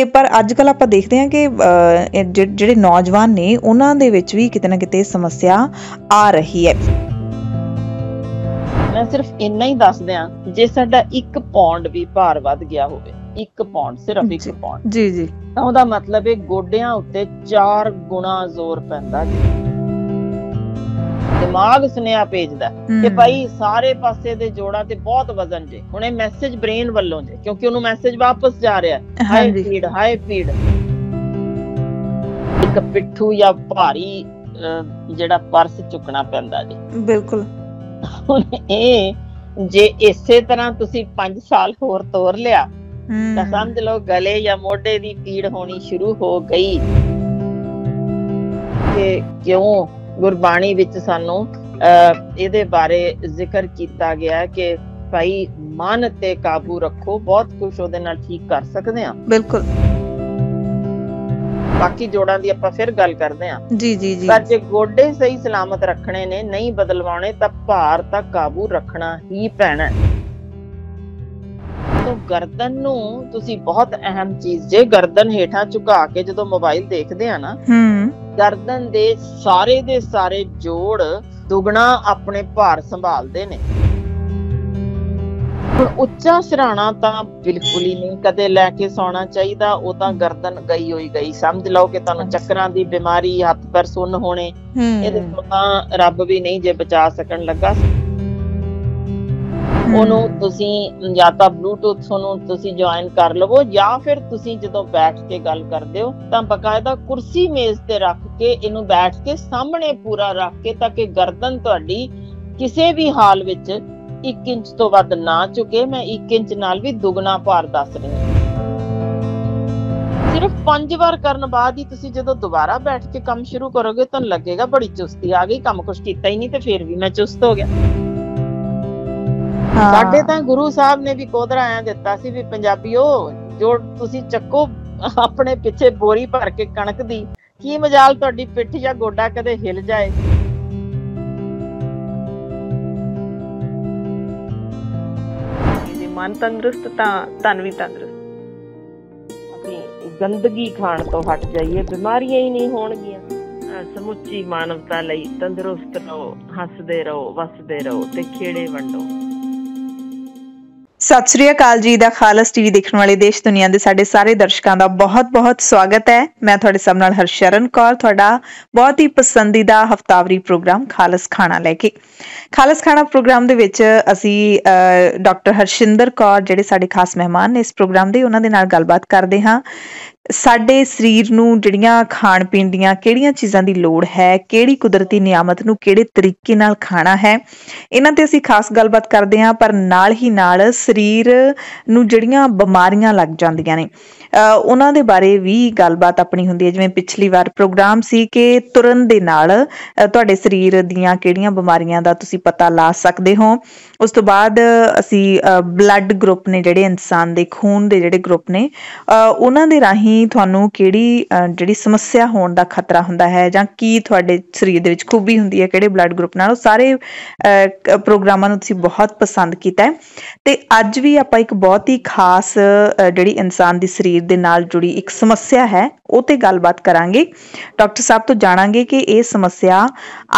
ਤੇ ਪਰ ਅੱਜ ਕੱਲ ਆਪਾਂ ਦੇਖਦੇ ਹਾਂ ਕਿ ਜਿਹੜੇ ਨੌਜਵਾਨ ਨੇ ਉਹਨਾਂ ਦੇ ਵਿੱਚ ਵੀ ਕਿਤੇ ਨਾ ਕਿਤੇ ਸਮੱਸਿਆ ਆ ਰਹੀ ਹੈ। ਮੈਂ ਸਿਰਫ ਇੰਨਾ ਹੀ ਦੱਸ ਦਿਆਂ ਜੇ ਸਾਡਾ 1 ਪੌਂਡ ਵੀ ਭਾਰ ਵੱਧ ਗਿਆ ਹੋਵੇ 1 ਪੌਂਡ ਸਿਰਫ 1 ਪੌਂਡ ਜੀ ਜੀ। ਤਾਂ ਉਹਦਾ ਮਤਲਬ ਹੈ ਗੋਡਿਆਂ ਉੱਤੇ 4 ਗੁਣਾ ਜ਼ੋਰ ਪੈਂਦਾ ਜੀ ਦਿਮਾਗ ਸੁਨੇਹਾ ਭੇਜਦਾ ਕਿ ਭਾਈ ਸਾਰੇ ਪਾਸੇ ਦੇ ਜੋੜਾਂ ਤੇ ਬਹੁਤ ਵਜ਼ਨ ਜੇ। ਹੁਣ ਇਹ ਮੈਸੇਜ ਬ੍ਰੇਨ ਵੱਲੋਂ ਜੇ ਕਿਉਂਕਿ ਉਹਨੂੰ ਮੈਸੇਜ ਵਾਪਸ ਜਾ ਰਿਹਾ ਹਾਈ ਫੀਡ ਹਾਈ ਫੀਡ ਇੱਕ ਪਿੱਠੂ ਜਾਂ ਭਾਰੀ ਜਿਹੜਾ ਪਰਸ ਚੁੱਕਣਾ ਪੈਂਦਾ ਜੀ। ਬਿਲਕੁਲ। ਇਹ ਜੇ ਇਸੇ ਤਰ੍ਹਾਂ ਤੁਸੀਂ 5 ਸਾਲ ਹੋਰ ਤੋਰ ਲਿਆ ਤਾਂ ਸਮਝ ਲਓ ਗਲੇ ਜਾਂ ਮੋਢੇ ਦੀ ਪੀੜ ਹੋਣੀ ਸ਼ੁਰੂ ਹੋ ਗਈ। ਕਿ ਕਿਉਂ ਗੁਰਬਾਣੀ ਵਿੱਚ ਸਾਨੂੰ ਇਹਦੇ ਬਾਰੇ ਜ਼ਿਕਰ ਕੀਤਾ ਗਿਆ ਕਿ ਭਾਈ ਮਨ ਤੇ ਕਾਬੂ ਰੱਖੋ ਬਹੁਤ ਕੁਝ ਉਹਦੇ ਨਾਲ ਠੀਕ ਕਰ ਸਕਦੇ ਆ ਬਿਲਕੁਲ। ਬਾਕੀ ਜੋੜਾਂ ਦੀ ਆਪਾਂ ਫਿਰ ਗੱਲ ਕਰਦੇ ਆ ਜੀ ਜੀ ਜੀ। ਪਰ ਜੇ ਗੋਡੇ ਸਹੀ ਸਲਾਮਤ ਰੱਖਣੇ ਨੇ ਨਹੀਂ ਬਦਲਵਾਉਣੇ ਤਾਂ ਭਾਰ ਤਾਂ ਕਾਬੂ ਰੱਖਣਾ ਹੀ ਪੈਣਾ ਤੋਂ ਗਰਦਨ ਨੂੰ ਤੁਸੀਂ ਬਹੁਤ ਅਹਿਮ ਚੀਜ਼ ਜੇ ਗਰਦਨ ਹੇਠਾਂ ਝੁਕਾ ਕੇ ਜਦੋਂ ਮੋਬਾਈਲ ਦੇਖਦੇ ਆ ਨਾ ਹੂੰ। ਗਰਦਨ ਦੇ ਸਾਰੇ ਦੇ ਸਾਰੇ ਜੋੜ ਦੁਗਣਾ ਆਪਣੇ ਭਾਰ ਸੰਭਾਲਦੇ ਨੇ। ਉੱਚਾ ਸਿਰਾਣਾ ਤਾਂ ਬਿਲਕੁਲ ਹੀ ਨਹੀਂ ਕਦੇ ਲੈ ਕੇ ਸੌਣਾ ਚਾਹੀਦਾ ਉਹ ਤਾਂ ਗਰਦਨ ਗਈ ਹੋਈ ਗਈ। ਸਮਝ ਲਓ ਕਿ ਤੁਹਾਨੂੰ ਚੱਕਰਾਂ ਦੀ ਬਿਮਾਰੀ ਹੱਥ ਪੈਰ ਸੁੰਨ ਹੋਣੇ ਇਹਦੇ ਤੋਂ ਤਾਂ ਰੱਬ ਵੀ ਨਹੀਂ ਜੇ ਬਚਾ ਸਕਣ ਲੱਗਾ। ਉਹਨੂੰ ਤੁਸੀਂ ਜਾਂ ਤਾਂ ਬਲੂਟੁੱਥ ਉਹਨੂੰ ਤੁਸੀਂ ਜੁਆਇਨ ਕਰ ਲਵੋ ਜਾਂ ਫਿਰ ਤੁਸੀਂ ਜਦੋਂ ਬੈਠ ਕੇ ਗੱਲ ਕਰਦੇ ਹੋ ਤਾਂ ਬਕਾਇਦਾ ਕੁਰਸੀ ਮੇਜ਼ ਤੇ ਰੱਖ ਕੇ ਇਹਨੂੰ ਬੈਠ ਕੇ ਸਾਹਮਣੇ ਪੂਰਾ ਰੱਖ ਕੇ ਤਾਂ ਕਿ ਗਰਦਨ ਤੁਹਾਡੀ ਕਿਸੇ ਵੀ ਹਾਲ ਵਿੱਚ 1 ਇੰਚ ਤੋਂ ਵੱਧ ਨਾ ਝੁਕੇ। ਮੈਂ 1 ਇੰਚ ਨਾਲ ਵੀ ਦੁੱਗਣਾ ਭਾਰ ਦੱਸ ਰਹੀ ਹਾਂ। ਸਿਰਫ 5 ਵਾਰ ਕਰਨ ਬਾਅਦ ਹੀ ਤੁਸੀਂ ਜਦੋਂ ਦੁਬਾਰਾ ਬੈਠ ਕੇ ਕੰਮ ਸ਼ੁਰੂ ਕਰੋਗੇ ਤਾਂ ਲੱਗੇਗਾ ਬੜੀ ਚੁਸਤੀ ਆ ਗਈ। ਕੰਮ ਕੁਛ ਕੀਤਾ ਹੀ ਨਹੀਂ ਤੇ ਫਿਰ ਵੀ ਮੈਂ ਚੁਸਤ ਹੋ ਗਿਆ। ਸਾਡੇ ਤਾਂ ਗੁਰੂ ਸਾਹਿਬ ਨੇ ਵੀ ਕੋਦਰਾ ਆਇਆ ਦਿੱਤਾ ਸੀ ਵੀ ਪੰਜਾਬੀਓ ਜੋ ਤੁਸੀਂ ਚੱਕੋ ਆਪਣੇ ਪਿੱਛੇ ਬੋਰੀ ਭਰ ਕੇ ਕਣਕ ਦੀ ਕੀ ਮਜਾਲ ਤੁਹਾਡੀ ਪਿੱਠ ਜਾਂ ਗੋਡਾ ਕਦੇ ਹਿਲ ਜਾਏ? ਜੇ ਮਨ ਤੰਦਰੁਸਤ ਤਾਂ ਤਨ ਵੀ ਤੰਦਰੁਸਤ। ਅਸੀਂ ਗੰਦਗੀ ਖਾਣ ਤੋਂ ਹਟ ਜਾਈਏ ਬਿਮਾਰੀਆਂ ਹੀ ਨਹੀਂ ਹੋਣਗੀਆਂ। ਸਮੁੱਚੀ ਮਾਨਵਤਾ ਲਈ ਤੰਦਰੁਸਤ ਰਹੋ ਹੱਸਦੇ ਰਹੋ ਵਸਦੇ ਰਹੋ ਤੇ ਖੇੜੇ ਵੰਡੋ। ਸਤਿ ਸ੍ਰੀ ਅਕਾਲ ਜੀ ਦਾ ਖਾਲਸ ਟੀਵੀ ਦੇਖਣ ਵਾਲੇ ਦੇਸ਼ ਦੁਨੀਆ ਦੇ ਸਾਡੇ ਸਾਰੇ ਦਰਸ਼ਕਾਂ ਦਾ ਬਹੁਤ-ਬਹੁਤ ਸਵਾਗਤ ਹੈ। ਮੈਂ ਤੁਹਾਡੇ ਸਭ ਨਾਲ ਹਰਸ਼ਰਨ ਕੌਰ, ਤੁਹਾਡਾ ਬਹੁਤ ਹੀ ਪਸੰਦੀਦਾ ਹਫਤਾਵਰੀ ਪ੍ਰੋਗਰਾਮ ਖਾਲਸ ਖਾਣਾ ਲੈ ਕੇ। ਖਾਲਸ ਖਾਣਾ ਪ੍ਰੋਗਰਾਮ ਦੇ ਵਿੱਚ ਅਸੀਂ ਡਾਕਟਰ ਹਰਸ਼ਿੰਦਰ ਕੌਰ, ਜਿਹੜੇ ਸਾਡੇ ਖਾਸ ਮਹਿਮਾਨ ਨੇ ਇਸ ਪ੍ਰੋਗਰਾਮ ਦੇ, ਉਹਨਾਂ ਦੇ ਨਾਲ ਗੱਲਬਾਤ ਕਰਦੇ ਹਾਂ। ਸਾਡੇ ਸਰੀਰ ਨੂੰ ਜਿਹੜੀਆਂ ਖਾਣ ਪੀਣ ਦੀਆਂ ਕਿਹੜੀਆਂ ਚੀਜ਼ਾਂ ਦੀ ਲੋੜ ਹੈ, ਕਿਹੜੀ ਕੁਦਰਤੀ ਨਿਆਮਤ ਨੂੰ ਕਿਹੜੇ ਤਰੀਕੇ ਨਾਲ ਖਾਣਾ ਹੈ, ਇਹਨਾਂ ਤੇ ਅਸੀਂ ਖਾਸ ਗੱਲਬਾਤ ਕਰਦੇ ਹਾਂ, ਪਰ ਨਾਲ ਹੀ ਨਾਲ ਸਰੀਰ ਨੂੰ ਜਿਹੜੀਆਂ ਬਿਮਾਰੀਆਂ ਲੱਗ ਜਾਂਦੀਆਂ ਨੇ। ਉਹਨਾਂ ਦੇ ਬਾਰੇ ਵੀ ਗੱਲਬਾਤ ਆਪਣੀ ਹੁੰਦੀ ਹੈ। ਜਿਵੇਂ ਪਿਛਲੀ ਵਾਰ ਪ੍ਰੋਗਰਾਮ ਸੀ ਕਿ ਤੁਰਨ ਦੇ ਨਾਲ ਤੁਹਾਡੇ ਸਰੀਰ ਦੀਆਂ ਕਿਹੜੀਆਂ ਬਿਮਾਰੀਆਂ ਦਾ ਤੁਸੀਂ ਪਤਾ ਲਾ ਸਕਦੇ ਹੋ। ਉਸ ਤੋਂ ਬਾਅਦ ਅਸੀਂ ਬਲੱਡ ਗਰੁੱਪ ਨੇ ਜਿਹੜੇ ਇਨਸਾਨ ਦੇ ਖੂਨ ਦੇ ਜਿਹੜੇ ਗਰੁੱਪ ਨੇ ਉਹਨਾਂ ਦੇ ਰਾਹੀਂ ਤੁਹਾਨੂੰ ਕਿਹੜੀ ਜਿਹੜੀ ਸਮੱਸਿਆ ਹੋਣ ਦਾ ਖਤਰਾ ਹੁੰਦਾ ਹੈ ਜਾਂ ਕੀ ਤੁਹਾਡੇ ਸਰੀਰ ਦੇ ਵਿੱਚ ਖੂਬੀ ਹੁੰਦੀ ਹੈ, ਕਿਹੜੇ ਬਲੱਡ ਗਰੁੱਪ ਨਾਲ, ਉਹ ਸਾਰੇ ਪ੍ਰੋਗਰਾਮਾਂ ਨੂੰ ਤੁਸੀਂ ਬਹੁਤ ਪਸੰਦ ਕੀਤਾ ਹੈ। ਤੇ ਅੱਜ ਵੀ ਆਪਾਂ ਇੱਕ ਬਹੁਤ ਹੀ ਖਾਸ ਜਿਹੜੀ ਇਨਸਾਨ ਦੀ ਸਰੀਰ ਦੇ ਨਾਲ ਜੁੜੀ ਇੱਕ ਸਮੱਸਿਆ ਹੈ। ਉਹ ਤੇ ਗੱਲਬਾਤ ਕਰਾਂਗੇ। ਡਾਕਟਰ ਸਾਹਿਬ ਤੋਂ ਜਾਣਾਂਗੇ ਕਿ ਇਹ ਸਮੱਸਿਆ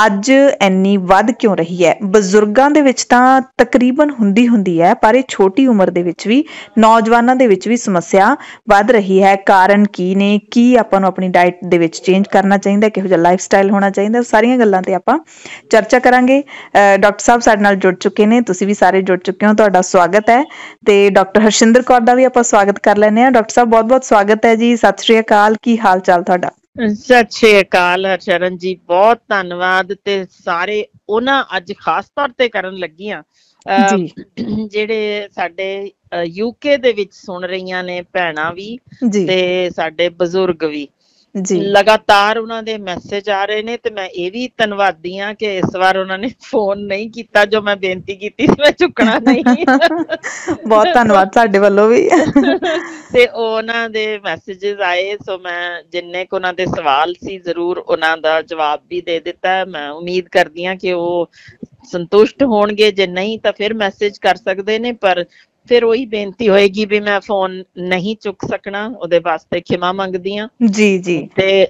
ਅੱਜ ਇੰਨੀ ਵੱਧ ਕਿਉਂ ਰਹੀ ਹੈ। ਬਜ਼ੁਰਗਾਂ ਦੇ ਵਿੱਚ ਤਾਂ ਤਕਰੀਬਨ ਹੁੰਦੀ ਹੁੰਦੀ ਹੈ, ਪਰ ਇਹ ਛੋਟੀ ਉਮਰ ਦੇ ਵਿੱਚ ਵੀ, ਨੌਜਵਾਨਾਂ ਦੇ ਵਿੱਚ ਵੀ ਸਮੱਸਿਆ ਵੱਧ ਰਹੀ ਹੈ। ਕਾਰਨ ਕੀ ਨੇ? ਕੀ ਆਪਾਂ ਨੂੰ ਆਪਣੀ ਡਾਈਟ ਦੇ ਵਿੱਚ ਚੇਂਜ ਕਰਨਾ ਚਾਹੀਦਾ? ਕਿਹੋ ਜਿਹਾ ਲਾਈਫ ਸਟਾਈਲ ਹੋਣਾ ਚਾਹੀਦਾ? ਸਾਰੀਆਂ ਗੱਲਾਂ ਤੇ ਆਪਾਂ ਚਰਚਾ ਕਰਾਂਗੇ। ਡਾਕਟਰ ਸਾਹਿਬ ਸਾਡੇ ਨਾਲ ਜੁੜ ਚੁੱਕੇ ਨੇ। ਤੁਸੀਂ ਵੀ ਸਾਰੇ ਜੁੜ ਚੁੱਕੇ ਹੋ। ਤੁਹਾਡਾ ਸਵਾਗਤ ਹੈ। ਤੇ ਡਾਕਟਰ ਹਰਸ਼ਿੰਦਰ ਕੌਰ ਦਾ ਵੀ ਆਪਾਂ ਸਵਾਗਤ ਕਰ ਲੈਨੇ ਆ ਡਾਕਟਰ ਸਾਹਿਬ, ਬਹੁਤ-ਬਹੁਤ ਸਵਾਗਤ ਹੈ ਜੀ। ਸਤਿ ਸ਼੍ਰੀ ਅਕਾਲ। ਕੀ ਹਾਲ ਚਾਲ ਤੁਹਾਡਾ? ਸਤਿ ਸ਼੍ਰੀ ਅਕਾਲ ਹਰਸ਼ਰਨ ਜੀ ਬਹੁਤ ਧੰਨਵਾਦ ਤੇ ਸਾਰੇ ਉਹਨਾਂ ਅੱਜ ਖਾਸ ਤੌਰ ਤੇ ਕਰਨ ਲੱਗੀਆਂ। ਜਿਹੜੇ ਸਾਡੇ ਯੂਕੇ ਦੇ ਵਿੱਚ ਸੁਣ ਰਹੀਆਂ ਨੇ ਭੈਣਾਂ ਵੀ ਤੇ ਸਾਡੇ ਬਜ਼ੁਰਗ ਵੀ। ਜੀ। ਲਗਾਤਾਰ ਉਹਨਾਂ ਦੇ ਮੈਸੇਜ ਆ ਰਹੇ ਨੇ ਤੇ ਮੈਂ ਇਹ ਵੀ ਧੰਨਵਾਦੀ ਆ ਕਿ ਇਸ ਵਾਰ ਉਹਨਾਂ ਨੇ ਫੋਨ ਨਹੀਂ ਕੀਤਾ ਜੋ ਮੈਂ ਬੇਨਤੀ ਕੀਤੀ ਸੀ ਮੈਂ ਚੁੱਕਣਾ ਨਹੀਂ। ਬਹੁਤ ਧੰਨਵਾਦ ਸਾਡੇ ਵੱਲੋਂ ਵੀ। ਤੇ ਉਹਨਾਂ ਦੇ ਮੈਸੇजेस ਆਏ ਸੋ ਮੈਂ ਜਿੰਨੇ ਕੋ ਉਹਨਾਂ ਦੇ ਸਵਾਲ ਸੀ ਜ਼ਰੂਰ ਉਹਨਾਂ ਦਾ ਜਵਾਬ ਵੀ ਦੇ ਦਿੱਤਾ। ਮੈਂ ਉਮੀਦ ਕਰਦੀ ਆ ਕਿ ਉਹ ਸੰਤੁਸ਼ਟ ਹੋਣਗੇ ਜੇ ਨਹੀਂ ਤਾਂ ਫਿਰ ਮੈਸੇਜ ਕਰ ਸਕਦੇ ਨੇ ਪਰ ਫਿਰ ਉਹੀ ਬੇਨਤੀ ਹੋਏਗੀ ਵੀ ਮੈਂ ਫੋਨ ਨਹੀਂ ਚੁੱਕ ਸਕਣਾ ਉਹਦੇ ਵਾਸਤੇ ਖਿਮਾ ਮੰਗਦੀ ਆ ਜੀ ਜੀ। ਤੇ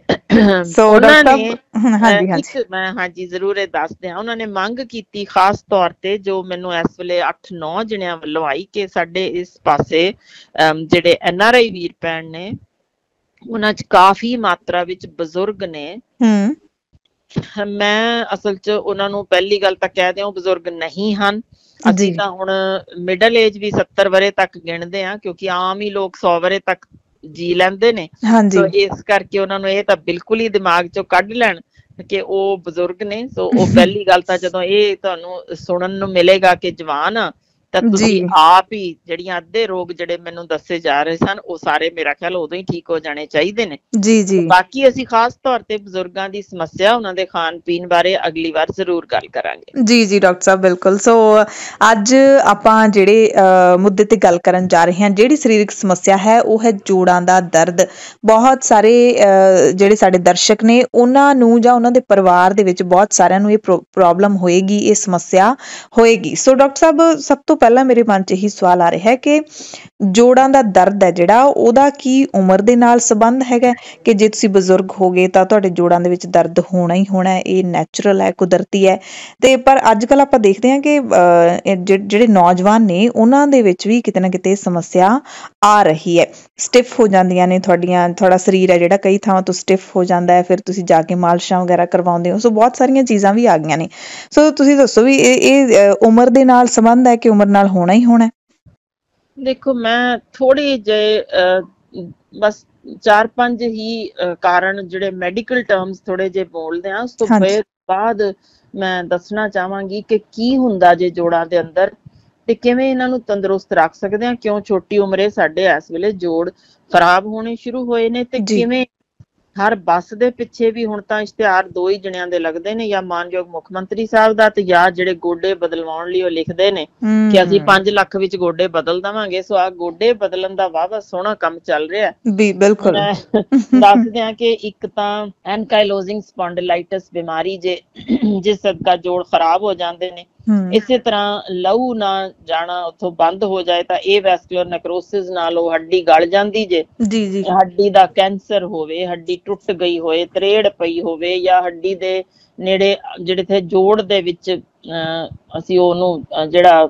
ਸੋ ਉਹਨਾਂ ਡਾਕਟਰ ਹਾਂਜੀ ਹਾਂਜੀ। ਮੈਂ ਹਾਂਜੀ ਜ਼ਰੂਰ ਇਹ ਦੱਸਦੇ ਹਾਂ ਉਹਨਾਂ ਨੇ ਮੰਗ ਕੀਤੀ ਖਾਸ ਤੌਰ ਤੇ ਜੋ ਮੈਨੂੰ ਇਸ ਵੇਲੇ 8-9 ਜਣਿਆਂ ਵੱਲੋਂ ਆਈ ਕਿ ਸਾਡੇ ਇਸ ਪਾਸੇ ਜਿਹੜੇ ਐਨ ਆਰ ਆਈ ਵੀਰ ਭੈਣ ਨੇ ਉਹਨਾਂ 'ਚ ਕਾਫੀ ਮਾਤਰਾ ਵਿੱਚ ਬਜ਼ੁਰਗ ਨੇ। ਹੂੰ। ਮੈਂ ਅਸਲ 'ਚ ਉਹਨਾਂ ਨੂੰ ਪਹਿਲੀ ਗੱਲ ਤਾਂ ਕਹਿ ਦਿਆਂ ਉਹ ਬਜ਼ੁਰਗ ਨਹੀਂ ਹਨ। ਅਸੀਂ ਤਾਂ ਹੁਣ ਮਿਡਲ ਏਜ ਵੀ 70 ਵਰੇ ਤੱਕ ਗਿਣਦੇ ਆ ਕਿਉਂਕਿ ਆਮ ਹੀ ਲੋਕ 100 ਵਰੇ ਤੱਕ ਜੀ ਲੈਂਦੇ ਨੇ। ਸੋ ਇਸ ਕਰਕੇ ਉਹਨਾਂ ਨੂੰ ਇਹ ਤਾਂ ਬਿਲਕੁਲ ਹੀ ਦਿਮਾਗ ਚੋਂ ਕੱਢ ਲੈਣ ਕਿ ਉਹ ਬਜ਼ੁਰਗ ਨੇ। ਸੋ ਉਹ ਪਹਿਲੀ ਗੱਲ ਤਾਂ ਜਦੋਂ ਇਹ ਤੁਹਾਨੂੰ ਸੁਣਨ ਨੂੰ ਮਿਲੇਗਾ ਕਿ ਜਵਾਨ ਆ ਤਾਂ ਤੁਸੀਂ। ਆਪ ਹੀ ਜਿਹੜੀਆਂ ਅੱਧੇ ਰੋਗ ਜਿਹੜੇ ਮੈਨੂੰ ਦੱਸੇ ਜਾ ਰਹੇ ਸਨ ਉਹ ਸਾਰੇ ਮੇਰਾ ਖਿਆਲ ਉਦੋਂ ਹੀ ਠੀਕ ਹੋ ਜਾਣੇ ਚਾਹੀਦੇ ਨੇ। ਜੀ ਜੀ। ਬਾਕੀ ਅਸੀਂ ਖਾਸ ਤੌਰ ਤੇ ਬਜ਼ੁਰਗਾਂ ਦੀ ਸਮੱਸਿਆ ਉਹਨਾਂ ਦੇ ਖਾਣ ਪੀਣ ਬਾਰੇ ਅਗਲੀ ਵਾਰ ਜ਼ਰੂਰ ਗੱਲ ਕਰਾਂਗੇ। ਜੀ ਜੀ ਡਾਕਟਰ ਸਾਹਿਬ ਬਿਲਕੁਲ। ਸੋ ਅੱਜ ਆਪਾਂ ਜਿਹੜੇ ਮੁੱਦੇ ਤੇ ਗੱਲ ਕਰਨ ਜਾ ਰਹੇ ਹਾਂ ਜਿਹੜੀ ਸਰੀਰਕ ਸਮੱਸਿਆ ਹੈ ਉਹ ਹੈ ਜੋੜਾਂ ਦਾ ਦਰਦ। ਬਹੁਤ ਸਾਰੇ ਜਿਹੜੇ ਸਾਡੇ ਦਰਸ਼ਕ ਨੇ ਉਹਨਾਂ ਨੂੰ ਜਾਂ ਉਹਨਾਂ ਦੇ ਪਰਿਵਾਰ ਦੇ ਵਿੱਚ ਬਹੁਤ ਸਾਰਿਆਂ ਨੂੰ ਇਹ ਪ੍ਰੋਬਲਮ ਹੋਏਗੀ ਇਹ ਸਮੱਸਿਆ ਹੋਏਗੀ। ਸੋ ਡਾਕਟਰ ਸਾਹਿਬ ਸਭ ਤੋਂ ਪਹਿਲਾਂ ਮੇਰੇ ਮਨ 'ਚ ਇਹੀ ਸਵਾਲ ਆ ਰਿਹਾ ਹੈ ਕਿ ਜੋੜਾਂ ਦਾ ਦਰਦ ਹੈ ਜਿਹੜਾ, ਉਹਦਾ ਕੀ ਉਮਰ ਦੇ ਨਾਲ ਸੰਬੰਧ ਹੈਗਾ? ਕਿ ਜੇ ਤੁਸੀਂ ਬਜ਼ੁਰਗ ਹੋ ਗਏ ਤਾਂ ਤੁਹਾਡੇ ਜੋੜਾਂ ਦੇ ਵਿੱਚ ਦਰਦ ਹੋਣਾ ਹੀ ਹੋਣਾ ਹੈ, ਇਹ ਨੈਚੁਰਲ ਹੈ, ਕੁਦਰਤੀ ਹੈ। ਤੇ ਪਰ ਅੱਜ ਕੱਲ ਆਪਾਂ ਦੇਖਦੇ ਹਾਂ ਕਿ ਜਿਹੜੇ ਨੌਜਵਾਨ ਨੇ, ਉਹਨਾਂ ਦੇ ਵਿੱਚ ਵੀ ਕਿਤੇ ਨਾ ਕਿਤੇ ਸਮੱਸਿਆ ਆ ਰਹੀ ਹੈ। ਸਟਿਫ ਹੋ ਜਾਂਦੀਆਂ ਨੇ ਤੁਹਾਡੀਆਂ, ਤੁਹਾਡਾ ਸਰੀਰ ਹੈ ਜਿਹੜਾ ਕਈ ਥਾਵਾਂ ਤੋਂ ਸਟਿਫ ਹੋ ਜਾਂਦਾ ਹੈ, ਫਿਰ ਤੁਸੀਂ ਜਾ ਕੇ ਮਾਲਸ਼ਾਂ ਵਗੈਰਾ ਕਰਵਾਉਂਦੇ ਹੋ। ਸੋ ਬਹੁਤ ਸਾਰੀਆਂ ਚੀਜ਼ਾਂ ਵੀ ਆ ਗਈਆਂ ਨੇ। ਸੋ ਤੁਸੀਂ ਦੱਸੋ ਵੀ ਇਹ ਉਮਰ ਦੇ ਨਾਲ ਸੰਬੰਧ ਹੈ ਕਿ ਉਮਰ ਨਾਲ ਹੋਣਾ ਹੀ ਹੋਣਾ ਦੇਖੋ ਮੈਂ ਥੋੜੀ ਅਹ, ਬਸ ਚਾਰ ਪੰਜ ਹੀ ਕਾਰਨ ਜਿਹੜੇ ਮੈਡੀਕਲ ਟਰਮਸ ਥੋੜੇ ਜਿਹੇ ਬੋਲਦੇ ਆ ਉਸ ਤੋਂ ਬਾਅਦ ਮੈਂ ਦੱਸਣਾ ਚਾਹਾਂਗੀ ਕਿ ਕੀ ਹੁੰਦਾ ਜੇ ਜੋੜਾਂ ਦੇ ਅੰਦਰ ਤੇ ਕਿਵੇਂ ਇਹਨਾਂ ਨੂੰ ਤੰਦਰੁਸਤ ਰੱਖ ਸਕਦੇ ਆ ਕਿਉਂ ਛੋਟੀ ਉਮਰੇ ਸਾਡੇ ਇਸ ਵੇਲੇ ਜੋੜ ਖਰਾਬ ਹੋਣੇ ਸ਼ੁਰੂ ਹੋਏ ਨੇ ਤੇ ਜੀ। ਕਿਵੇਂ ਹਰ ਬੱਸ ਦੇ ਪਿੱਛੇ ਵੀ ਹੁਣ ਤਾਂ ਇਸ਼ਤਿਹਾਰ ਦੋ ਹੀ ਜਣਿਆਂ ਦੇ ਲੱਗਦੇ ਨੇ ਜਾਂ ਮਾਨਯੋਗ ਮੁੱਖ ਮੰਤਰੀ ਸਾਹਿਬ ਦਾ ਤੇ ਜਾਂ ਜਿਹੜੇ ਗੋਡੇ ਬਦਲਵਾਉਣ ਲਈ ਉਹ ਲਿਖਦੇ ਨੇ ਕਿ ਅਸੀਂ 5 ਲੱਖ ਵਿੱਚ ਗੋਡੇ ਬਦਲ ਦਵਾਂਗੇ। ਸੋ ਆ ਗੋਡੇ ਬਦਲਣ ਦਾ ਵਾਵਾ ਸੋਹਣਾ ਕੰਮ ਚੱਲ ਰਿਹਾ। ਹੈ ਵੀ ਬਿਲਕੁਲ। ਮੈਂ ਦੱਸ ਦਿਆਂ ਕਿ ਇੱਕ ਤਾਂ ਐਨਕਾਈਲੋਜ਼ਿੰਗ ਸਪੌਂਡਿਲਾਈਟਿਸ ਬਿਮਾਰੀ ਜੇ ਜਿਸ ਸਦਕਾ ਜੋੜ ਖਰਾਬ ਹੋ ਜਾਂਦੇ ਨੇ ਇਸੇ ਤਰ੍ਹਾਂ ਲਹੂ ਨਾ ਜਾਣਾ ਉੱਥੋਂ ਬੰਦ ਹੋ ਜਾਏ ਤਾਂ ਇਹ ਵੈਸਕੂਲਰ ਨੈਕਰੋਸਿਸ ਨਾਲ ਉਹ ਹੱਡੀ ਗਲ ਜਾਂਦੀ ਜੇ। ਜੀ ਜੀ। ਹੱਡੀ ਦਾ ਕੈਂਸਰ ਹੋਵੇ ਹੱਡੀ ਟੁੱਟ ਗਈ ਹੋਏ ਤਰੇੜ ਪਈ ਹੋਵੇ ਜਾਂ ਹੱਡੀ ਦੇ ਨੇੜੇ ਜਿਹੜੇ ਤੇ ਜੋੜ ਦੇ ਵਿੱਚ ਅਸੀਂ ਉਹਨੂੰ ਜਿਹੜਾ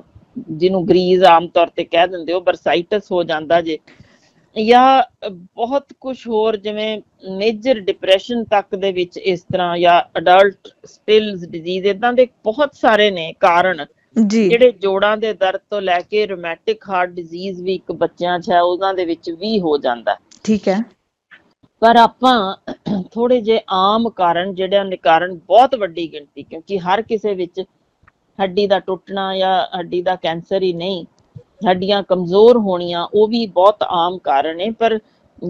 ਜਿਹਨੂੰ ਗਰੀਜ਼ ਆਮ ਤੌਰ ਤੇ ਕਹਿ ਦਿੰਦੇ ਹੋ ਬਰਸਾਈਟਸ ਹੋ ਜਾਂਦਾ ਜੇ। ਜਾਂ ਬਹੁਤ ਕੁਝ ਹੋਰ ਜਿਵੇਂ ਮੇਜਰ ਡਿਪਰੈਸ਼ਨ ਤੱਕ ਦੇ ਵਿੱਚ ਇਸ ਤਰ੍ਹਾਂ ਜਾਂ ਅਡਲਟ ਸਟਿਲਸ ਡਿਜ਼ੀਜ਼ ਇਦਾਂ ਦੇ ਬਹੁਤ ਸਾਰੇ ਨੇ ਕਾਰਨ ਜੀ ਜਿਹੜੇ ਜੋੜਾਂ ਦੇ ਦਰਦ ਤੋਂ ਲੈ ਕੇ ਰੋਮੈਟਿਕ ਹਾਰਟ ਡਿਜ਼ੀਜ਼ ਵੀ ਇੱਕ ਬੱਚਿਆਂ 'ਚ ਹੈ ਉਹਨਾਂ ਦੇ ਵਿੱਚ ਵੀ ਹੋ ਜਾਂਦਾ। ਠੀਕ ਹੈ ਪਰ ਆਪਾਂ ਥੋੜੇ ਜੇ ਆਮ ਕਾਰਨ ਜਿਹੜਿਆਂ ਦੇ ਕਾਰਨ ਬਹੁਤ ਵੱਡੀ ਗਿਣਤੀ ਕਿਉਂਕਿ ਹਰ ਕਿਸੇ ਵਿੱਚ ਹੱਡੀ ਦਾ ਟੁੱਟਣਾ ਜਾਂ ਹੱਡੀ ਦਾ ਕੈਂਸਰ ਹੀ ਨਹੀਂ ਹੱਡੀਆਂ ਕਮਜ਼ੋਰ ਹੋਣੀਆਂ ਉਹ ਵੀ ਬਹੁਤ ਆਮ ਕਾਰਨ ਹੈ ਪਰ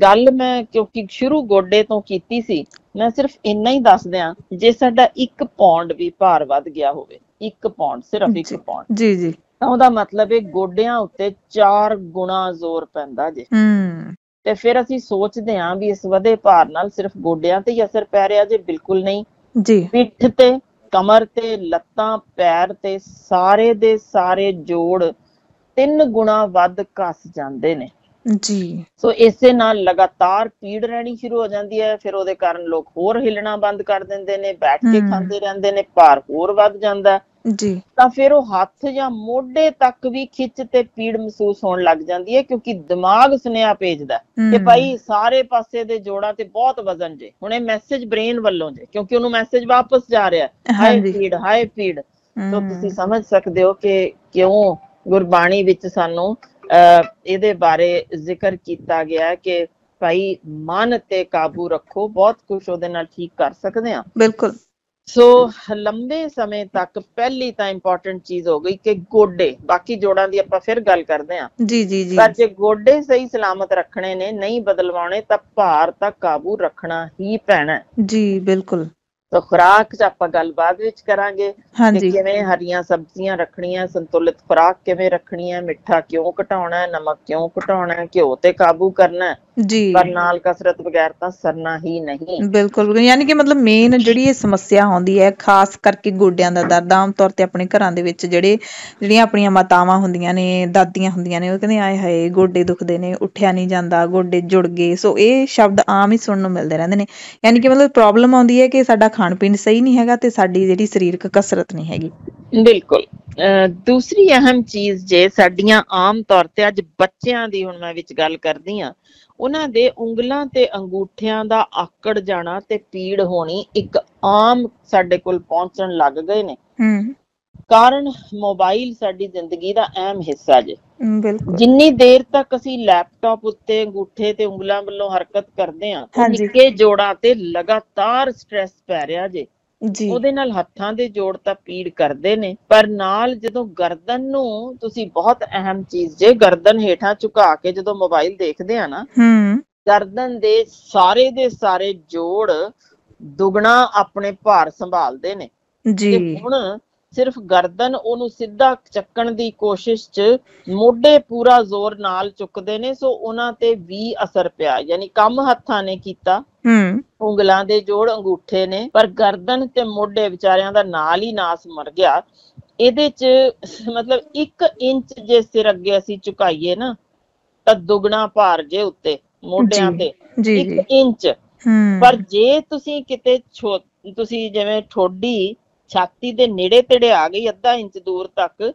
ਗੱਲ ਮੈਂ ਕਿਉਂਕਿ ਸ਼ੁਰੂ ਗੋਡੇ ਤੋਂ ਕੀਤੀ ਸੀ ਮੈਂ ਸਿਰਫ ਇੰਨਾ ਹੀ ਦੱਸ ਦਿਆਂ ਜੇ ਸਾਡਾ 1 ਪੌਂਡ ਵੀ ਭਾਰ ਵੱਧ ਗਿਆ ਹੋਵੇ 1 ਪੌਂਡ ਸਿਰਫ 1 ਜੀ। ਪੌਂਡ ਜੀ ਜੀ। ਤਾਂ ਉਹਦਾ ਮਤਲਬ ਹੈ ਗੋਡਿਆਂ ਉੱਤੇ 4 ਗੁਣਾ ਜ਼ੋਰ ਪੈਂਦਾ ਜੇ। ਹੂੰ। ਤੇ ਫਿਰ ਅਸੀਂ ਸੋਚਦੇ ਹਾਂ ਵੀ ਇਸ ਵਧੇ ਭਾਰ ਨਾਲ ਸਿਰਫ ਗੋਡਿਆਂ ਤੇ ਹੀ ਅਸਰ ਪੈ ਰਿਹਾ ਜੇ ਬਿਲਕੁਲ ਨਹੀਂ। ਜੀ। ਪਿੱਠ ਤੇ ਕਮਰ ਤੇ ਲੱਤਾਂ ਪੈਰ ਤੇ ਸਾਰੇ ਦੇ ਸਾਰੇ ਜੋੜ ਤਿੰਨ ਗੁਣਾ ਵੱਧ ਕੱਸ ਜਾਂਦੇ ਨੇ ਜੀ ਸੋ ਇਸੇ ਨਾਲ ਲਗਾਤਾਰ ਪੀੜ ਰਹਿਣੀ ਸ਼ੁਰੂ ਹੋ ਜਾਂਦੀ ਹੈ ਫਿਰ ਉਹਦੇ ਕਾਰਨ ਲੋਕ ਹੋਰ ਹਿੱਲਣਾ ਬੰਦ ਕਰ ਦਿੰਦੇ ਨੇ ਬੈਠ ਕੇ। ਖਾਂਦੇ ਰਹਿੰਦੇ ਨੇ ਭਾਰ ਹੋਰ ਵੱਧ ਜਾਂਦਾ। ਜੀ ਤਾਂ ਫਿਰ ਉਹ ਹੱਥ ਜਾਂ ਮੋਢੇ ਤੱਕ ਵੀ ਖਿੱਚ ਤੇ ਪੀੜ ਮਹਿਸੂਸ ਹੋਣ ਲੱਗ ਜਾਂਦੀ ਹੈ ਕਿਉਂਕਿ ਦਿਮਾਗ ਸੁਨੇਹਾ ਭੇਜਦਾ ਕਿ। ਭਾਈ ਸਾਰੇ ਪਾਸੇ ਦੇ ਜੋੜਾਂ ਤੇ ਬਹੁਤ ਵਜ਼ਨ ਜੇ ਹੁਣ ਇਹ ਮੈਸੇਜ ਬ੍ਰੇਨ ਵੱਲੋਂ ਜੇ ਕਿਉਂਕਿ ਉਹਨੂੰ ਮੈਸੇਜ ਵਾਪਸ ਜਾ ਰਿਹਾ ਹੈ ਹਾਏ ਹਾਂਜੀ। ਪੀੜ ਹਾਏ ਪੀੜ। ਤੁਸੀਂ ਸਮਝ ਸਕਦੇ ਹੋ ਕਿ ਕਿਉਂ ਗੁਰਬਾਣੀ ਵਿੱਚ ਸਾਨੂੰ ਇਹਦੇ ਬਾਰੇ ਜ਼ਿਕਰ ਕੀਤਾ ਗਿਆ ਹੈ ਕਿ ਭਾਈ ਮਨ ਤੇ ਕਾਬੂ ਰੱਖੋ ਬਹੁਤ ਕੁਝ ਉਹਦੇ ਨਾਲ ਠੀਕ ਕਰ ਸਕਦੇ ਆ ਬਿਲਕੁਲ। ਸੋ ਲੰਬੇ ਸਮੇਂ ਤੱਕ ਪਹਿਲੀ ਤਾਂ ਇੰਪੋਰਟੈਂਟ ਚੀਜ਼ ਹੋ ਗਈ ਕਿ ਗੋਡੇ ਬਾਕੀ ਜੋੜਾਂ ਦੀ ਆਪਾਂ ਫਿਰ ਗੱਲ ਕਰਦੇ ਹਾਂ। ਜੀ ਜੀ ਜੀ। ਪਰ ਜੇ ਗੋਡੇ ਸਹੀ ਸਲਾਮਤ ਰੱਖਣੇ ਨੇ ਨਹੀਂ ਬਦਲਵਾਉਣੇ ਤਾਂ ਭਾਰ ਤਾਂ ਕਾਬੂ ਰੱਖਣਾ ਹੀ ਪੈਣਾ। ਜੀ ਬਿਲਕੁਲ। ਤਾਂ ਖੁਰਾਕ 'ਚ ਆਪਾਂ ਗੱਲ ਬਾਅਦ ਵਿੱਚ ਕਰਾਂਗੇ ਕਿ ਕਿਵੇਂ ਹਰੀਆਂ ਸਬਜ਼ੀਆਂ ਰੱਖਣੀਆਂ ਸੰਤੁਲਿਤ ਖੁਰਾਕ ਕਿਵੇਂ ਰੱਖਣੀ ਹੈ ਮਿੱਠਾ ਕਿਉਂ ਘਟਾਉਣਾ ਹੈ ਨਮਕ ਕਿਉਂ ਘਟਾਉਣਾ ਹੈ ਘਿਓ ਤੇ ਕਾਬੂ ਕਰਨਾ ਹੈ। ਜੀ। ਪਰ ਨਾਲ ਕਸਰਤ ਬਗੈਰ ਤਾਂ ਸਰਨਾ ਹੀ ਨਹੀਂ। ਬਿਲਕੁਲ ਯਾਨੀ ਕਿ ਮਤਲਬ ਮੇਨ ਜਿਹੜੀ ਇਹ ਸਮੱਸਿਆ ਆਉਂਦੀ ਹੈ ਖਾਸ ਕਰਕੇ ਗੋਡਿਆਂ ਦਾ ਦਰਦ ਆਮ ਤੌਰ ਤੇ ਆਪਣੇ ਘਰਾਂ ਦੇ ਵਿੱਚ ਜਿਹੜੇ ਜਿਹੜੀਆਂ ਆਪਣੀਆਂ ਮਾਤਾਵਾਂ ਹੁੰਦੀਆਂ ਨੇ ਦਾਦੀਆਂ ਹੁੰਦੀਆਂ ਨੇ ਉਹ ਕਹਿੰਦੇ ਆਏ ਹਾਏ ਗੋਡੇ ਦੁਖਦੇ ਨੇ ਉੱਠਿਆ ਨਹੀਂ ਜਾਂਦਾ ਗੋਡੇ ਜੁੜ ਗਏ। ਸੋ ਇਹ ਸ਼ਬਦ ਆਮ ਹੀ ਸੁਣਨ ਨੂੰ ਮਿਲਦੇ ਰਹਿੰਦੇ ਨੇ। ਯਾਨੀ ਕਿ ਮਤਲਬ ਪ੍ਰੋਬਲਮ ਆਉਂਦੀ ਹੈ ਕਿ ਸਾਡਾ ਖਾਣ ਪੀਣ ਸਹੀ ਨਹੀਂ ਹੈਗਾ ਤੇ ਸਾਡੀ ਜਿਹੜੀ ਸਰੀਰਕ ਕਸਰਤ ਨਹੀਂ ਹੈਗੀ। ਬਿਲਕੁਲ। ਦੂਸਰੀ ਅਹਿਮ ਚੀਜ਼ ਜੇ ਸਾਡੀਆਂ ਆਮ ਤੌਰ ਤੇ ਅੱਜ ਬੱਚਿਆਂ ਦੀ ਹੁਣ ਮੈਂ ਵਿੱਚ ਗੱਲ ਕਰਦੀ ਆ ਉਹਨਾਂ ਦੇ ਉਂਗਲਾਂ ਤੇ ਅੰਗੂਠਿਆਂ ਦਾ ਆਕੜ ਜਾਣਾ ਤੇ ਪੀੜ ਹੋਣੀ ਇੱਕ ਆਮ ਸਾਡੇ ਕੋਲ ਪਹੁੰਚਣ ਲੱਗ ਗਏ ਨੇ। ਹੂੰ। ਕਾਰਨ ਮੋਬਾਈਲ ਸਾਡੀ ਜ਼ਿੰਦਗੀ ਦਾ ਅਹਿਮ ਹਿੱਸਾ ਜੇ। ਬਿਲਕੁਲ। ਜਿੰਨੀ ਦੇਰ ਤੱਕ ਅਸੀਂ ਲੈਪਟਾਪ ਉੱਤੇ ਅੰਗੂਠੇ ਤੇ ਉਂਗਲਾਂ ਵੱਲੋਂ ਹਰਕਤ ਕਰਦੇ ਆ। ਨਿੱਕੇ ਜੋੜਾਂ ਤੇ ਲਗਾਤਾਰ ਸਟ੍ਰੈਸ ਪੈ ਰਿਹਾ ਜੀ। ਉਹਦੇ ਨਾਲ ਹੱਥਾਂ ਦੇ ਜੋੜ ਤਾਂ ਪੀੜ ਕਰਦੇ ਨੇ ਪਰ ਨਾਲ ਜਦੋਂ ਗਰਦਨ ਨੂੰ ਤੁਸੀਂ ਬਹੁਤ ਅਹਿਮ ਚੀਜ਼ ਜੇ ਗਰਦਨ ਹੇਠਾਂ ਝੁਕਾ ਕੇ ਜਦੋਂ ਮੋਬਾਈਲ ਦੇਖਦੇ ਆ ਨਾ ਹੂੰ। ਗਰਦਨ ਦੇ ਸਾਰੇ ਦੇ ਸਾਰੇ ਜੋੜ ਦੁਗਣਾ ਆਪਣੇ ਭਾਰ ਸੰਭਾਲਦੇ ਨੇ। ਜੀ। ਹੁਣ ਸਿਰਫ ਗਰਦਨ ਉਹਨੂੰ ਸਿੱਧਾ ਚੱਕਣ ਦੀ ਕੋਸ਼ਿਸ਼ 'ਚ ਮੋਢੇ ਪੂਰਾ ਜ਼ੋਰ ਨਾਲ ਚੁੱਕਦੇ ਨੇ ਸੋ ਉਹਨਾਂ ਤੇ ਵੀ ਅਸਰ ਪਿਆ। ਯਾਨੀ ਕੰਮ ਹੱਥਾਂ ਨੇ ਕੀਤਾ ਹੂੰ। ਉਂਗਲਾਂ ਦੇ ਜੋੜ ਅੰਗੂਠੇ ਨੇ ਪਰ ਗਰਦਨ ਤੇ ਮੋਢੇ ਵਿਚਾਰਿਆਂ ਦਾ ਨਾਲ ਹੀ ਨਾਸ ਮਰ ਗਿਆ। ਇਹਦੇ 'ਚ ਮਤਲਬ 1 ਇੰਚ ਜੇ ਸਿਰ ਅੱਗੇ ਅਸੀਂ ਝੁਕਾਈਏ ਨਾ ਤਾਂ ਦੁੱਗਣਾ ਭਾਰ ਜੇ ਉੱਤੇ ਮੋਢਿਆਂ ਤੇ ਜੀ 1 ਜੀ। ਇੰਚ। ਹੂੰ। ਪਰ ਜੇ ਤੁਸੀਂ ਕਿਤੇ ਤੁਸੀਂ ਜਿਵੇਂ ਠੋਡੀ ਛਾਤੀ ਦੇ ਨੇੜੇ ਤੇੜੇ ਆ ਗਈ ਅੱਧਾ ਇੰਚ ਦੂਰ ਤੱਕ